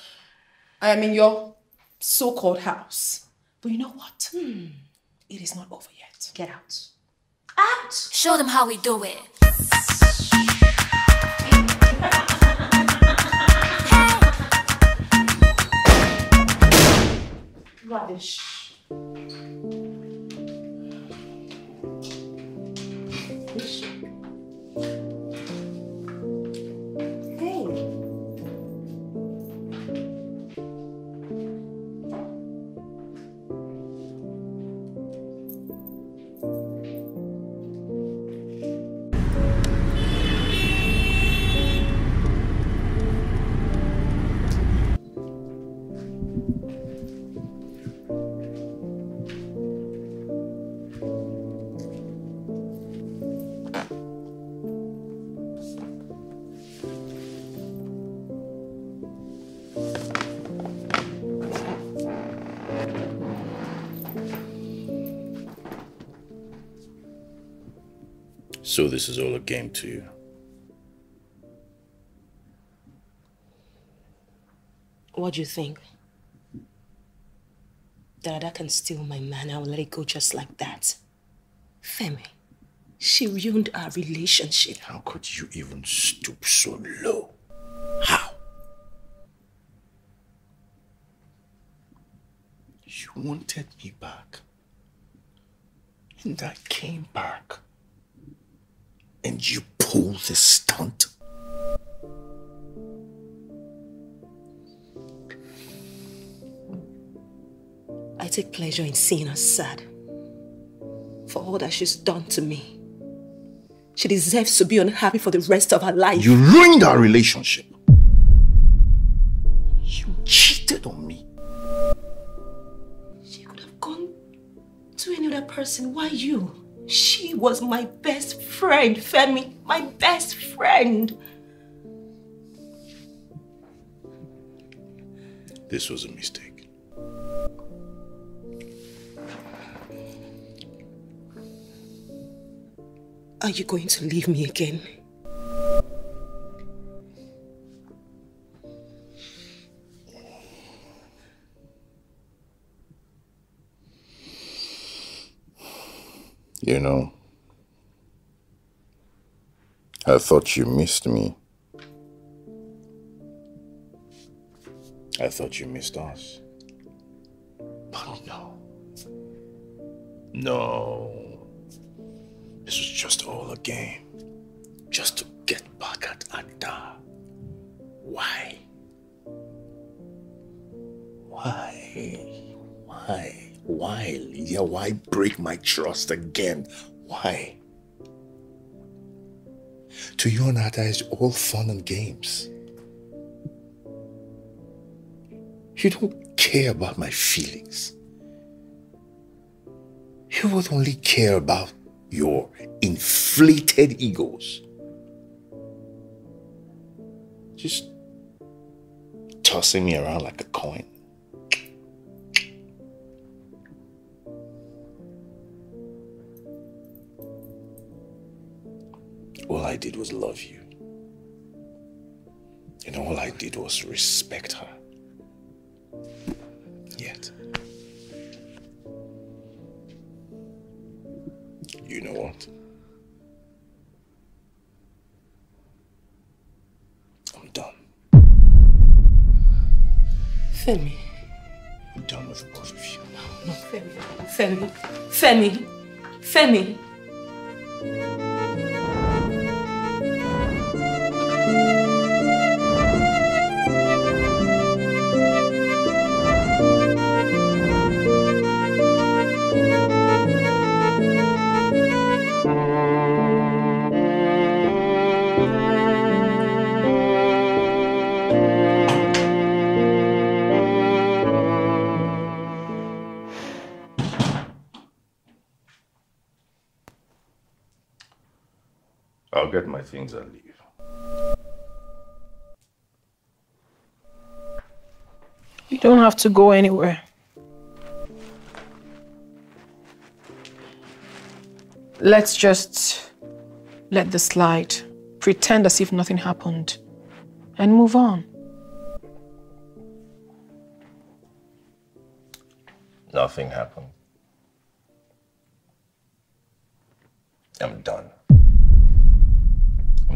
I am in your so-called house. But you know what? Hmm. It is not over yet. Get out. Out! Show them how we do it. Varış. So this is all a game to you. What do you think? That Ada can steal my man, I will let it go just like that. Femi, she ruined our relationship. How could you even stoop so low? You wanted me back. And I came back. And you pulled the stunt. I take pleasure in seeing her sad. For all that she's done to me. She deserves to be unhappy for the rest of her life. You ruined our relationship. Person. Why you? She was my best friend, Femi. My best friend. This was a mistake. Are you going to leave me again? You know, I thought you missed me. I thought you missed us. But no. No. This was just all a game. Just to get back at Ada. Why? Why? Why? Why, Lydia? Why break my trust again? Why? To you and Ada it's all fun and games. You don't care about my feelings. You would only care about your inflated egos. Just tossing me around like a coin. All I did was love you. And all I did was respect her. Yet, you know what? I'm done. Femi. I'm done with both of you. No, Femi. Femi. Femi. Femi. Things and leave. You don't have to go anywhere. Let's just let this slide, pretend as if nothing happened, and move on. Nothing happened. I'm done.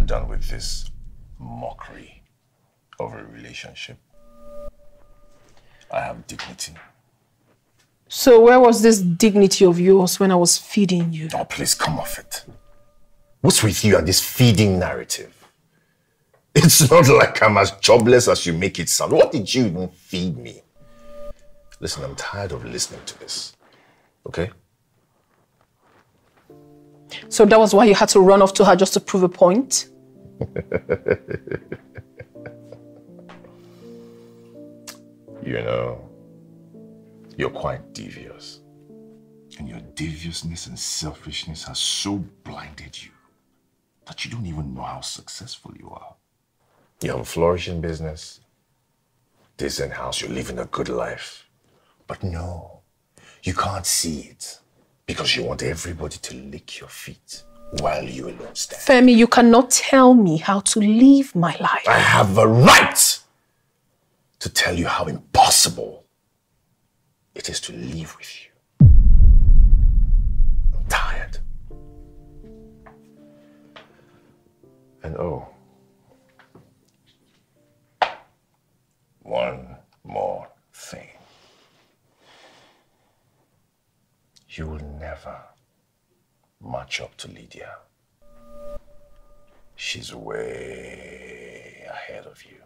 I'm done with this mockery of a relationship. I have dignity. So where was this dignity of yours when I was feeding you? Oh, please come off it. What's with you and this feeding narrative? It's not like I'm as jobless as you make it sound. What did you even feed me? Listen, I'm tired of listening to this. Okay? So that was why you had to run off to her just to prove a point? you know, you're quite devious. And your deviousness and selfishness has so blinded you that you don't even know how successful you are. You have a flourishing business, decent house, you're living a good life. But no, you can't see it because you want everybody to lick your feet while you alone stand. Femi, you cannot tell me how to live my life. I have a right to tell you how impossible it is to live with you. I'm tired. And oh, will never match up to Lydia. She's way ahead of you.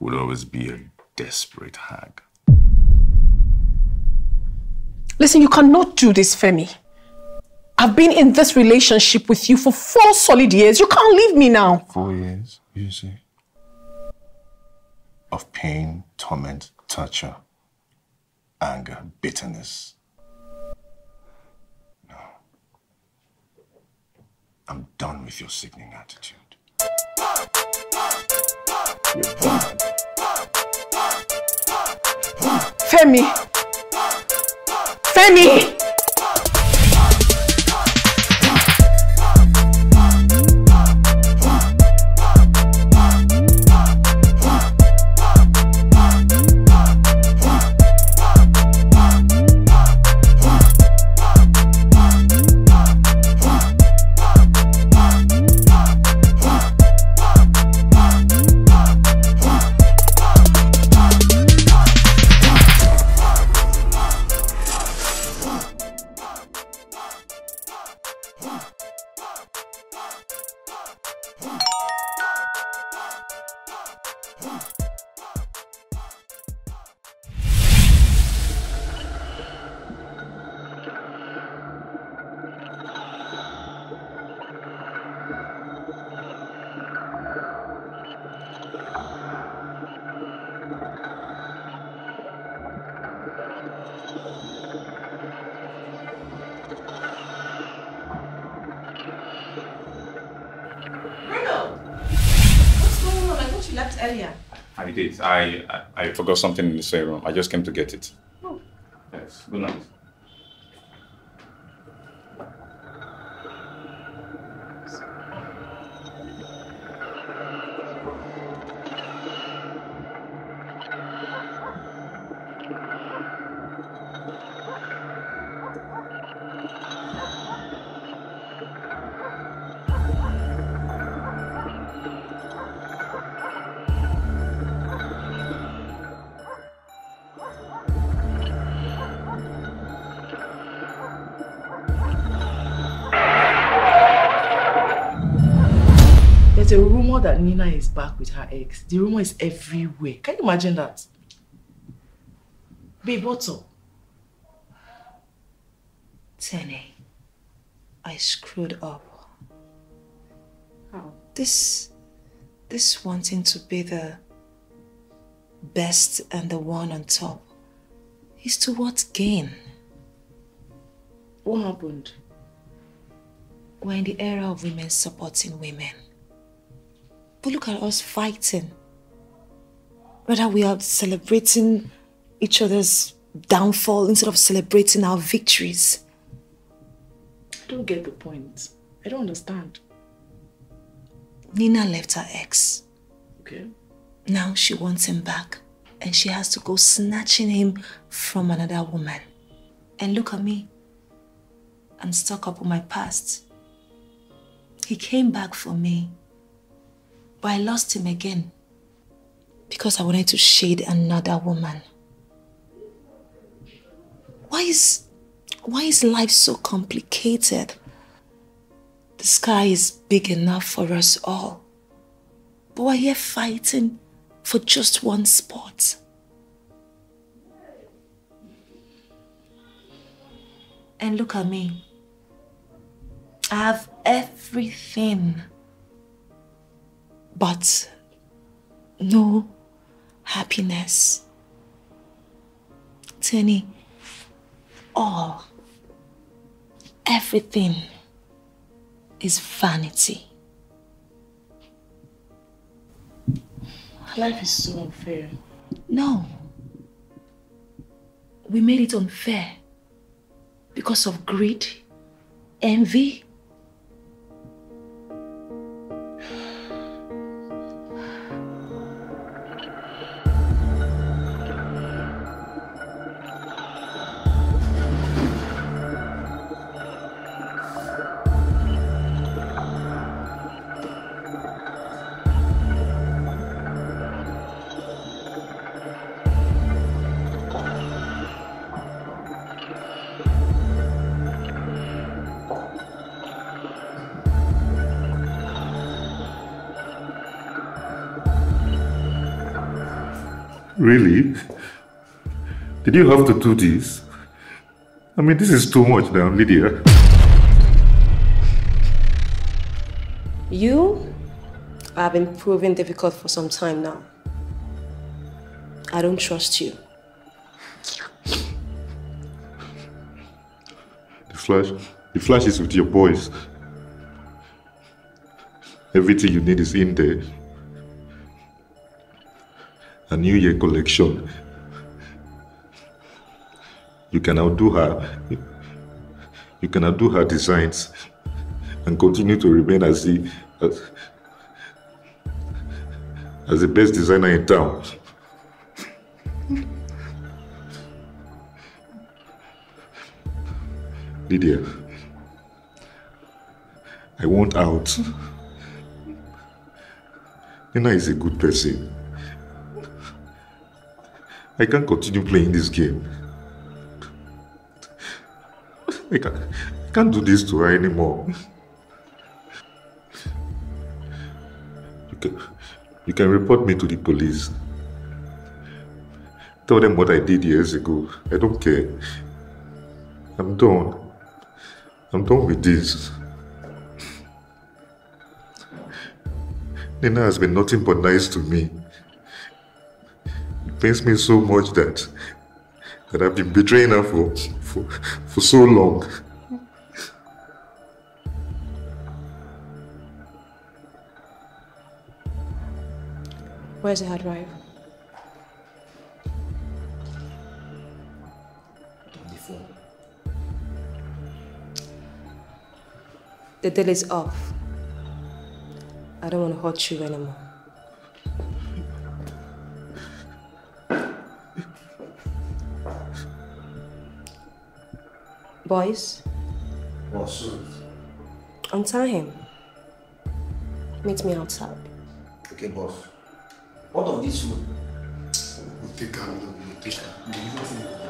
Would always be a desperate hag. Listen, you cannot do this, Femi. I've been in this relationship with you for four solid years. You can't leave me now. Four years, you see? Of pain, torment, torture, anger, bitterness. No. I'm done with your sickening attitude. Femi. Femi! I, forgot something in the same room. I just came to get it. Oh. Yes. Good night. A rumor that Nina is back with her ex. The rumor is everywhere. Can you imagine that? Babe, what's up? Tenny, I screwed up. How? This, this wanting to be the best and the one on top is to what gain? What happened? We're in the era of women supporting women. But look at us fighting. Rather, we are celebrating each other's downfall instead of celebrating our victories. I don't get the point. I don't understand. Nina left her ex. Okay. Now she wants him back. And she has to go snatching him from another woman. And look at me. I'm stuck up on my past. He came back for me. But I lost him again because I wanted to shade another woman. Why is why is life so complicated? The sky is big enough for us all. But we're here fighting for just one spot. And look at me. I have everything. But no happiness. Tenny, all, everything is vanity. Life is so unfair. No. We made it unfair because of greed, envy. Really? Did you have to do this? I mean, this is too much now, Lydia. You have been proving difficult for some time now. I don't trust you. The flash, the flash is with your boys. Everything you need is in there. A New Year collection. You can outdo her. You can outdo her designs and continue to remain as the as, as the best designer in town. Lydia, I want out. Nina is a good person. I can't continue playing this game. I can't, I can't do this to her anymore. You can, you can report me to the police. Tell them what I did years ago. I don't care. I'm done. I'm done with this. Nina has been nothing but nice to me. It pains me so much that that I've been betraying her for for, for so long. Where's the hard drive? The deal is off. I don't want to hurt you anymore. Boys, Boss, untie him. Meet me outside. Okay, boss. What of this one? We'll take her, we'll take her.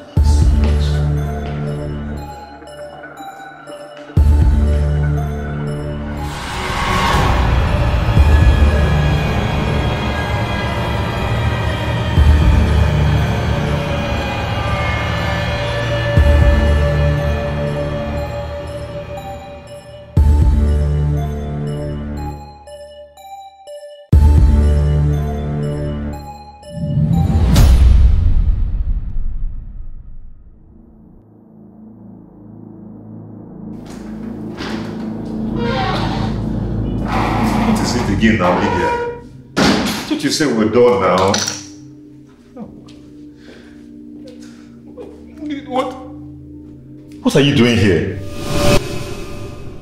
Again now, Lydia? Don't you say we're done now? What? What are you doing here?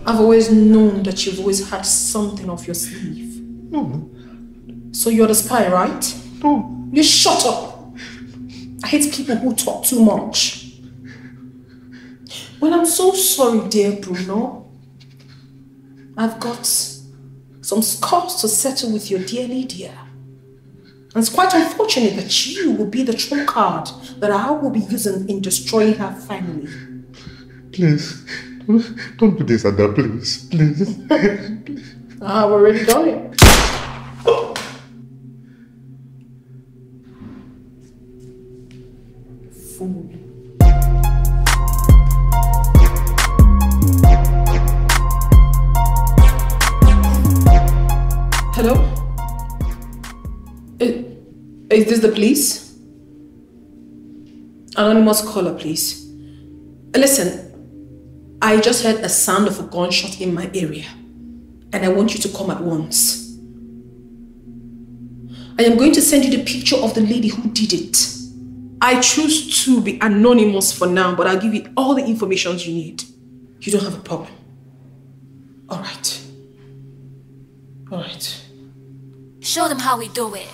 I've always known that you've always had something off your sleeve. No. So you're the spy, right? No. You shut up. I hate people who talk too much. Well, I'm so sorry, dear Bruno. I've got some scores to settle with your dear Lydia. And it's quite unfortunate that you will be the trump card that I will be using in destroying her family. Please, don't, don't do this, Ada, please. Please. Ah, I've already done it. Fool. Is this the police? Anonymous caller, please. Listen, I just heard a sound of a gunshot in my area, and I want you to come at once. I am going to send you the picture of the lady who did it. I choose to be anonymous for now, but I'll give you all the information you need. You don't have a problem. All right. All right. Show them how we do it.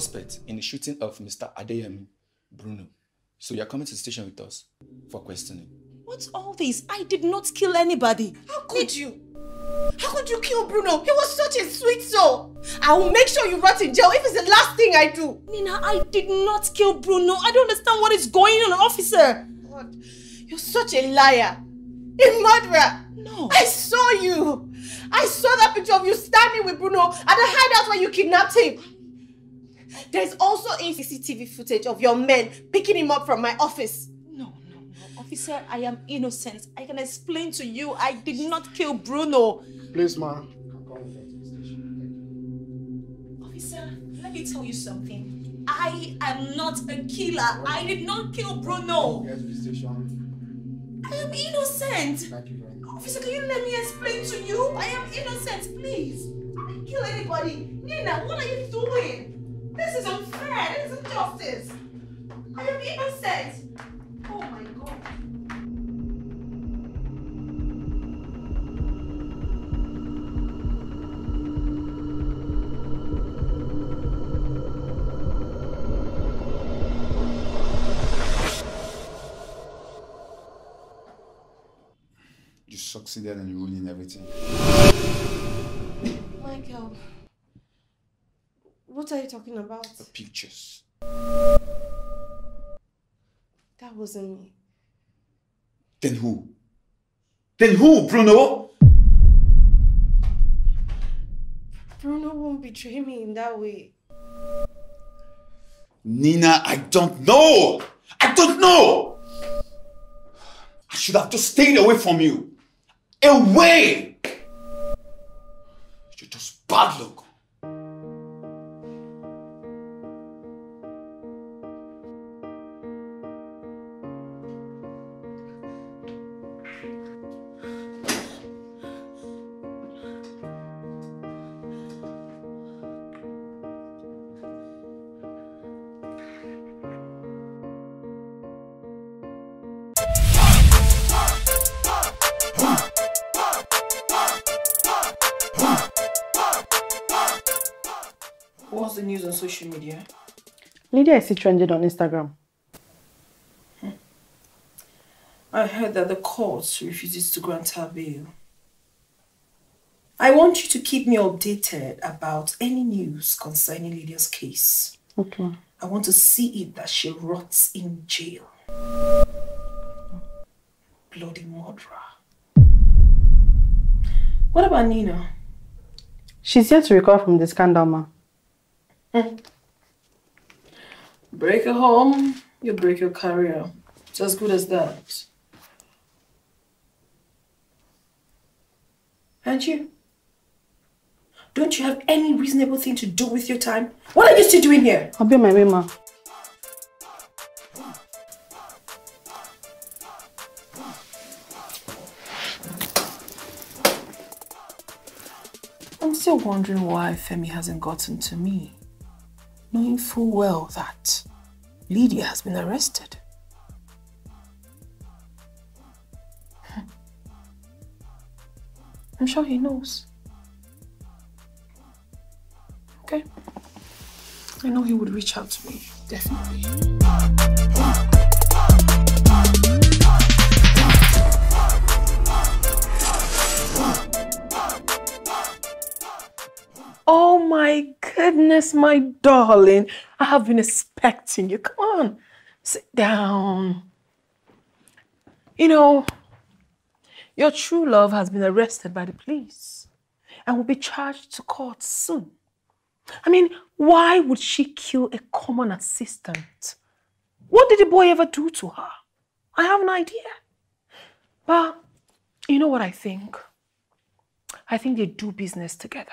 Suspect in the shooting of Mr. Adeyemi Bruno. So you're coming to the station with us for questioning. What's all this? I did not kill anybody. How could you? How could you kill Bruno? He was such a sweet soul. I will make sure you rot in jail if it's the last thing I do. Nina, I did not kill Bruno. I don't understand what is going on, officer. God, you're such a liar. A murderer. No. I saw you. I saw that picture of you standing with Bruno at the hideout where you kidnapped him. There's also a CCTV footage of your men picking him up from my office. No, no, no. Officer, I am innocent. I can explain to you. I did not kill Bruno. Please, ma. Officer, let me tell you something. I am not a killer. I did not kill Bruno. I am innocent. Officer, can you let me explain to you? I am innocent, please. I didn't kill anybody. Nina, what are you doing? This is unfair. This is injustice. I am innocent. Oh my god. You succeeded in ruining everything. Michael, what are you talking about? The pictures. That wasn't me. Then who? Then who, Bruno? Bruno won't betray me in that way. Nina, I don't know. I don't know. I should have just stayed away from you. Away. You're just bad luck. Lydia is trending on Instagram. I heard that the court refuses to grant her bail. I want you to keep me updated about any news concerning Lydia's case. Okay. I want to see it that she rots in jail. Bloody murderer. What about Nina? She's yet to recover from the scandal, ma. Hmm. Break a home, you break your career. It's as good as that. And you? Don't you have any reasonable thing to do with your time? What are you still doing here? I'll be on my way, ma. I'm still wondering why Femi hasn't gotten to me, knowing full well that Lydia has been arrested. Hmm. I'm sure he knows. Okay. I know he would reach out to me, definitely. Oh my goodness, my darling. I have been expecting you. Come on, sit down. You know, your true love has been arrested by the police and will be charged to court soon. I mean, why would she kill a common assistant? What did the boy ever do to her? I have an idea. But you know what I think? I think they do business together.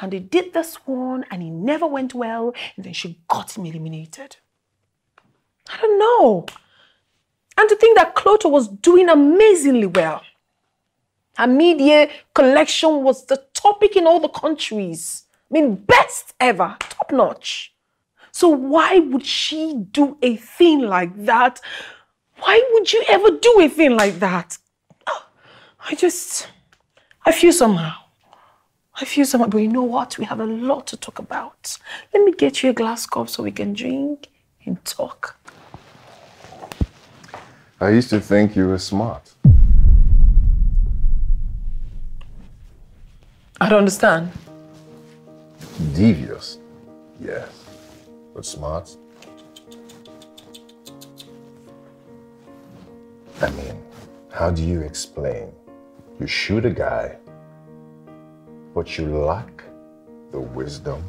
And they did this one and it never went well, and then she got him eliminated. I don't know. And to think that Clotho was doing amazingly well. Her media collection was the topic in all the countries. I mean, best ever, top notch. So why would she do a thing like that? Why would you ever do a thing like that? I just, I feel somehow. I feel somehow, but you know what? We have a lot to talk about. Let me get you a glass cup so we can drink and talk. I used to think you were smart. I don't understand. Devious, yes. But smart? I mean, how do you explain? You shoot a guy, but you lack the wisdom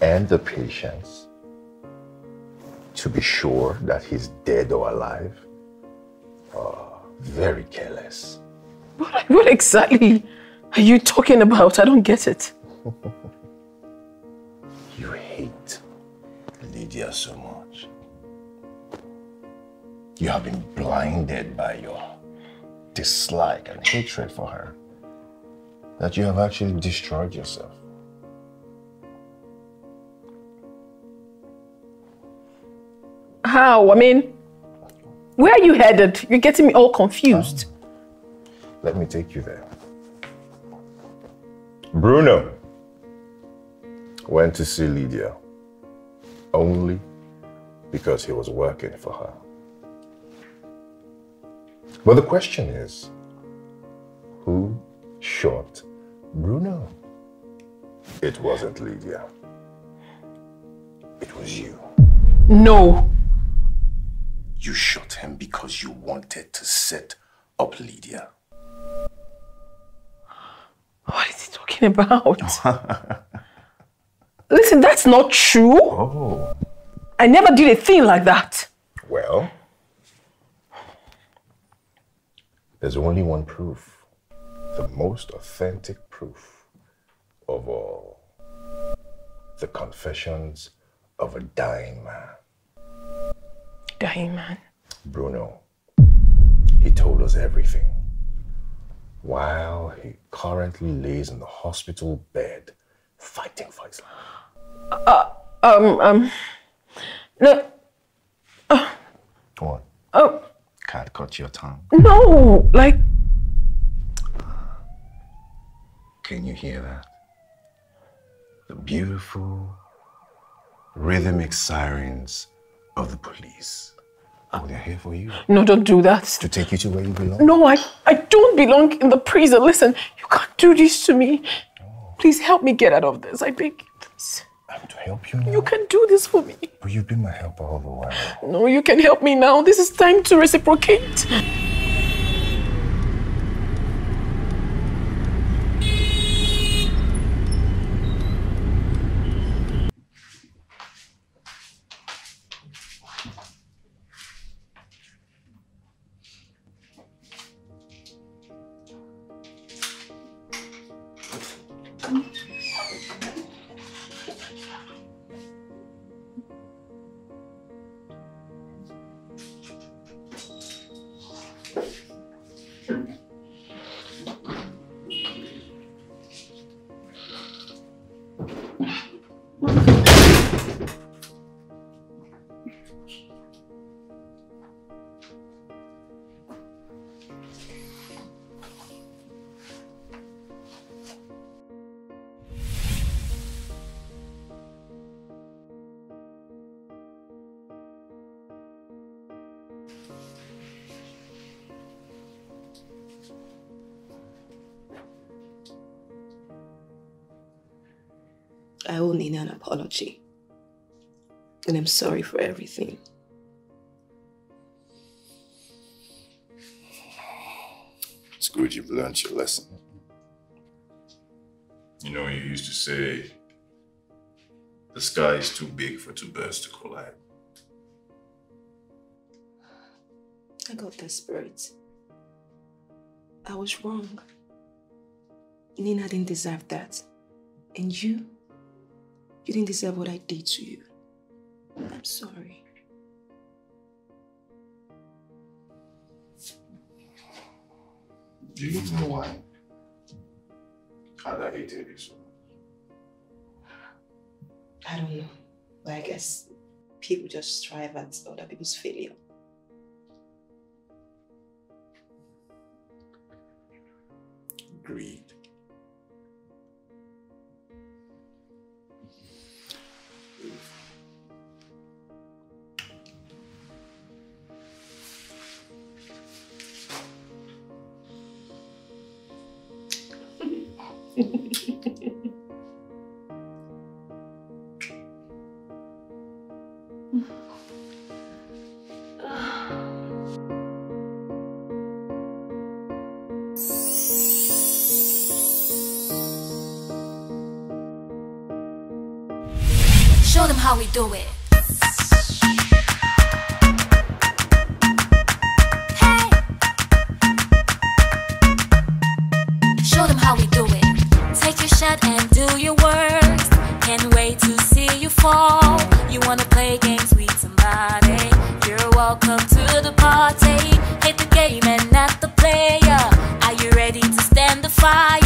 and the patience to be sure that he's dead or alive? Oh, very careless. What, what exactly are you talking about? I don't get it. You hate Lydia so much. You have been blinded by your dislike and hatred for her that you have actually destroyed yourself. How? I mean, where are you headed? You're getting me all confused. Um, let me take you there. Bruno went to see Lydia only because he was working for her. But the question is who shot Bruno? It wasn't Lydia. It was you. No. You shot him because you wanted to set up Lydia. What is he talking about? Listen, that's not true. Oh. I never did a thing like that. Well, there's only one proof. The most authentic proof of all. The confessions of a dying man. Dying man. Bruno. He told us everything. While he currently lays in the hospital bed fighting for his life. Uh, um, um, no, What? oh, Can't cut your tongue. no, like, Can you hear that? The beautiful, rhythmic sirens of the police. Oh, they're here for you. no, don't do that. To take you to where you belong. No, I, I don't belong in the prison. Listen, you can't do this to me. Oh. Please help me get out of this. I beg you, please. I'm to help you now. You can do this for me. But you've been my helper all the while. No, you can help me now. This is time to reciprocate. Hum. Nina an apology. And I'm sorry for everything. It's good you've learned your lesson. You know, you used to say, the sky is too big for two birds to collide. I got desperate. I was wrong. Nina didn't deserve that. And you? You didn't deserve what I did to you. I'm sorry. Do you know why? I hated you so I don't know. But I guess people just strive at other people's failure. Greed. Do it. Hey. Show them how we do it. Take your shot and do your worst. Can't wait to see you fall. You wanna play games with somebody? You're welcome to the party. Hit the game and not the player. Are you ready to stand the fire?